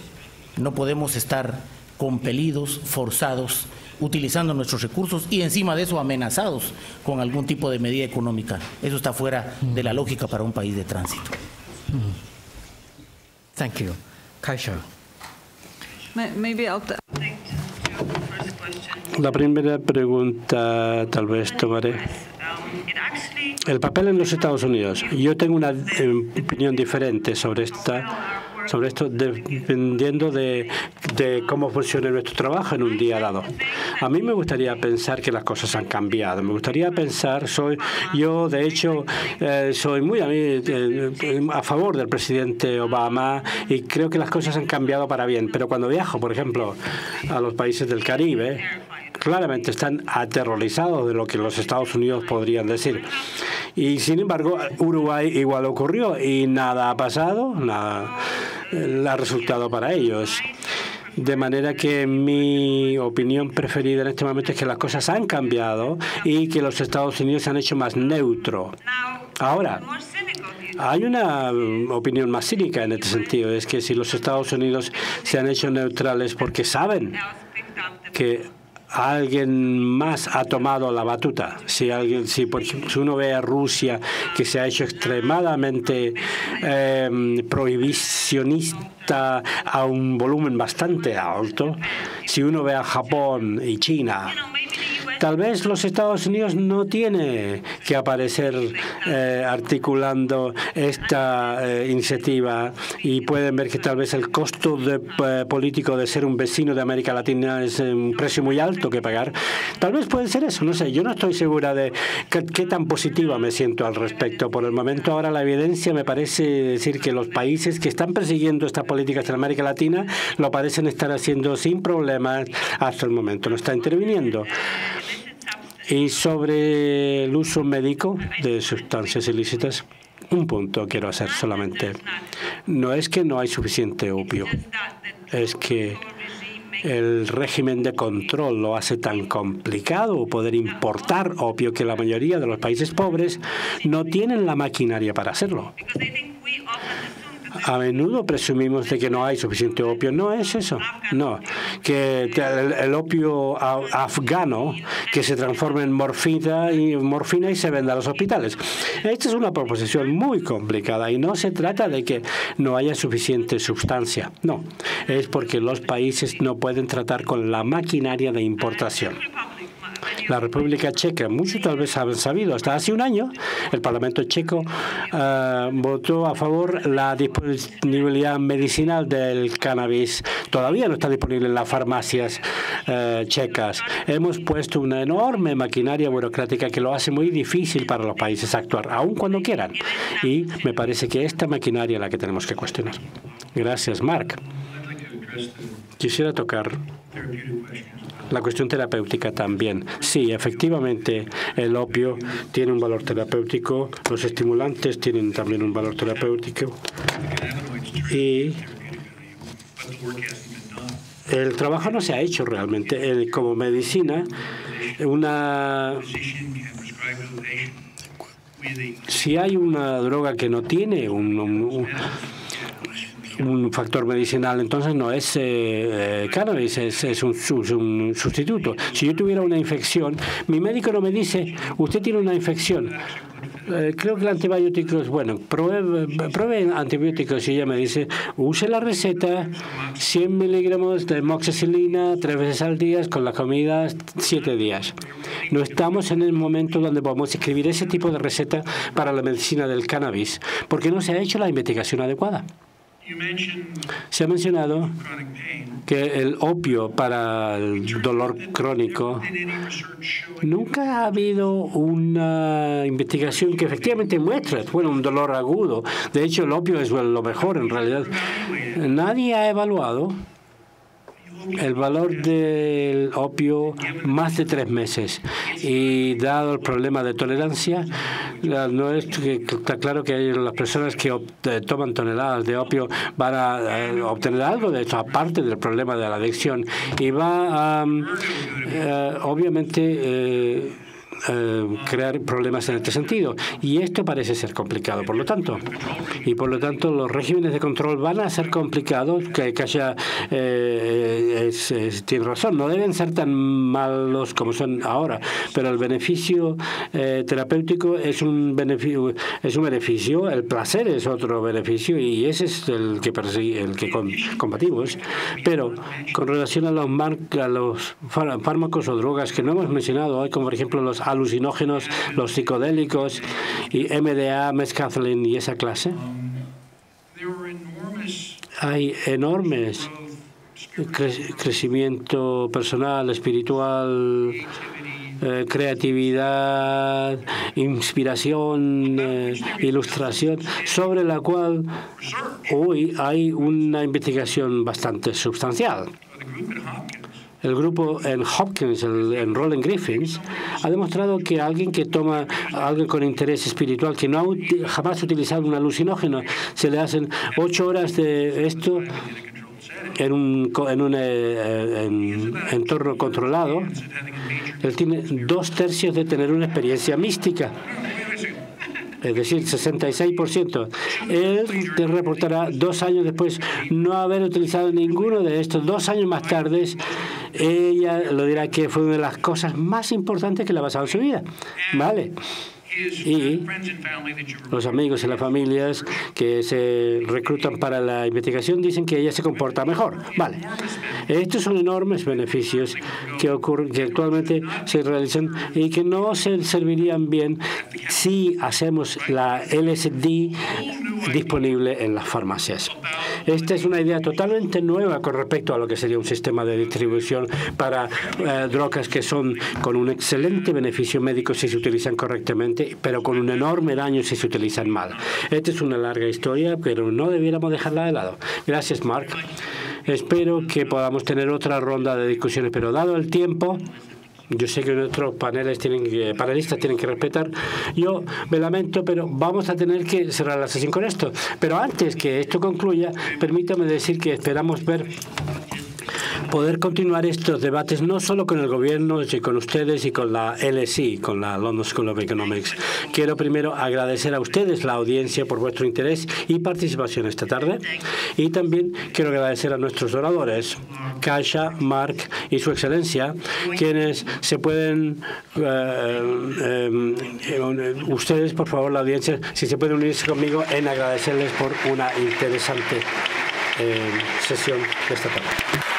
no podemos estar compelidos, forzados, utilizando nuestros recursos y encima de eso amenazados con algún tipo de medida económica. Eso está fuera de la lógica para un país de tránsito.
Thank you. Kaisha.
Maybe I'll
La primera pregunta tal vez tomaré. El papel en los Estados Unidos. Yo tengo una eh, opinión diferente sobre esta sobre esto dependiendo de, de, cómo funcione nuestro trabajo en un día dado. A mí me gustaría pensar que las cosas han cambiado. Me gustaría pensar, soy yo de hecho eh, soy muy a, mí, eh, a favor del presidente Obama y creo que las cosas han cambiado para bien. Pero cuando viajo, por ejemplo, a los países del Caribe, claramente están aterrorizados de lo que los Estados Unidos podrían decir. Y sin embargo, Uruguay igual ocurrió y nada ha pasado, nada ha resultado para ellos. De manera que mi opinión preferida en este momento es que las cosas han cambiado y que los Estados Unidos se han hecho más neutro. Ahora, hay una opinión más cínica en este sentido, es que si los Estados Unidos se han hecho neutrales porque saben que alguien más ha tomado la batuta. Si alguien, si, por si uno ve a Rusia que se ha hecho extremadamente eh, prohibicionista a un volumen bastante alto, si uno ve a Japón y China Tal vez los Estados Unidos no tiene que aparecer eh, articulando esta eh, iniciativa y pueden ver que tal vez el costo de, eh, político de ser un vecino de América Latina es un precio muy alto que pagar. Tal vez puede ser eso, no sé. Yo no estoy segura de qué tan positiva me siento al respecto. Por el momento ahora la evidencia me parece decir que los países que están persiguiendo esta política en América Latina lo parecen estar haciendo sin problemas hasta el momento. No está interviniendo. Y sobre el uso médico de sustancias ilícitas, un punto quiero hacer solamente. No es que no hay suficiente opio, es que el régimen de control lo hace tan complicado poder importar opio que la mayoría de los países pobres no tienen la maquinaria para hacerlo. A menudo presumimos de que no hay suficiente opio. No es eso. No. Que el, opio afgano que se transforma en morfina y, morfina y se venda a los hospitales. Esta es una proposición muy complicada y no se trata de que no haya suficiente sustancia. No. Es porque los países no pueden tratar con la maquinaria de importación la República Checa. Muchos tal vez han sabido, hasta hace un año el Parlamento checo uh, votó a favor la disponibilidad medicinal del cannabis. Todavía no está disponible en las farmacias uh, checas. Hemos puesto una enorme maquinaria burocrática que lo hace muy difícil para los países actuar, aun cuando quieran. Y me parece que esta maquinaria es la que tenemos que cuestionar. Gracias, Mark. Quisiera tocar la cuestión terapéutica también. Sí, efectivamente, el opio tiene un valor terapéutico, los estimulantes tienen también un valor terapéutico y el trabajo no se ha hecho realmente. como medicina, una si hay una droga que no tiene un un factor medicinal, entonces no es eh, eh, cannabis, es, un, sustituto. Si yo tuviera una infección, mi médico no me dice, usted tiene una infección. Eh, creo que el antibiótico es bueno. Pruebe, pruebe antibióticos y ella me dice, use la receta, 100 miligramos de moxicilina tres veces al día con la comida siete días. No estamos en el momento donde podemos escribir ese tipo de receta para la medicina del cannabis, porque no se ha hecho la investigación adecuada. Se ha mencionado que el opio para el dolor crónico nunca ha habido una investigación que efectivamente muestre bueno, un dolor agudo. De hecho, el opio es lo mejor en realidad. Nadie ha evaluado el valor del opio más de tres meses. Y dado el problema de tolerancia, no es está claro que las personas que eh, toman toneladas de opio van a eh, obtener algo de eso, aparte del problema de la adicción. Y va a, eh, obviamente, eh, crear problemas en este sentido. Y esto parece ser complicado, por lo tanto. Y por lo tanto, los regímenes de control van a ser complicados, que, haya, eh, tiene razón, no deben ser tan malos como son ahora, pero el beneficio eh, terapéutico es un beneficio, es un beneficio, el placer es otro beneficio y ese es el que el que combatimos. Pero con relación a los, a los fármacos o drogas que no hemos mencionado hoy, como por ejemplo los alucinógenos, los psicodélicos y MDA, mescathulin y esa clase? Hay enormes crecimiento personal, espiritual, eh, creatividad, inspiración, eh, ilustración, sobre la cual hoy hay una investigación bastante sustancial el grupo en Hopkins, el, en Roland Griffins, ha demostrado que alguien que toma, alguien con interés espiritual, que no ha jamás utilizado un alucinógeno, se le hacen ocho horas de esto en un, en un eh, entorno controlado, él tiene dos tercios de tener una experiencia mística es decir, 66%. Él te reportará dos años después no haber utilizado ninguno de estos. Dos años más tarde, ella lo dirá que fue una de las cosas más importantes que le ha pasado en su vida. ¿Vale? y los amigos y las familias que se reclutan para la investigación dicen que ella se comporta mejor. Vale. Estos son enormes beneficios que ocurren, que actualmente se realizan y que no se servirían bien si hacemos la LSD disponible en las farmacias. Esta es una idea totalmente nueva con respecto a lo que sería un sistema de distribución para eh, drogas que son con un excelente beneficio médico si se utilizan correctamente, pero con un enorme daño si se utilizan mal. Esta es una larga historia, pero no debiéramos dejarla de lado. Gracias, Mark. Espero que podamos tener otra ronda de discusiones, pero dado el tiempo, yo sé que nuestros paneles tienen que, panelistas tienen que respetar. Yo me lamento, pero vamos a tener que cerrar la sesión con esto. Pero antes que esto concluya, permítame decir que esperamos ver poder continuar estos debates no solo con el gobierno, sino con ustedes y con la LSI, con la London School of Economics. Quiero primero agradecer a ustedes la audiencia por vuestro interés y participación esta tarde. Y también quiero agradecer a nuestros oradores, Kasha, Mark y su excelencia, quienes se pueden, eh, eh, ustedes, por favor, la audiencia, si se pueden unirse conmigo en agradecerles por una interesante eh, sesión de esta tarde.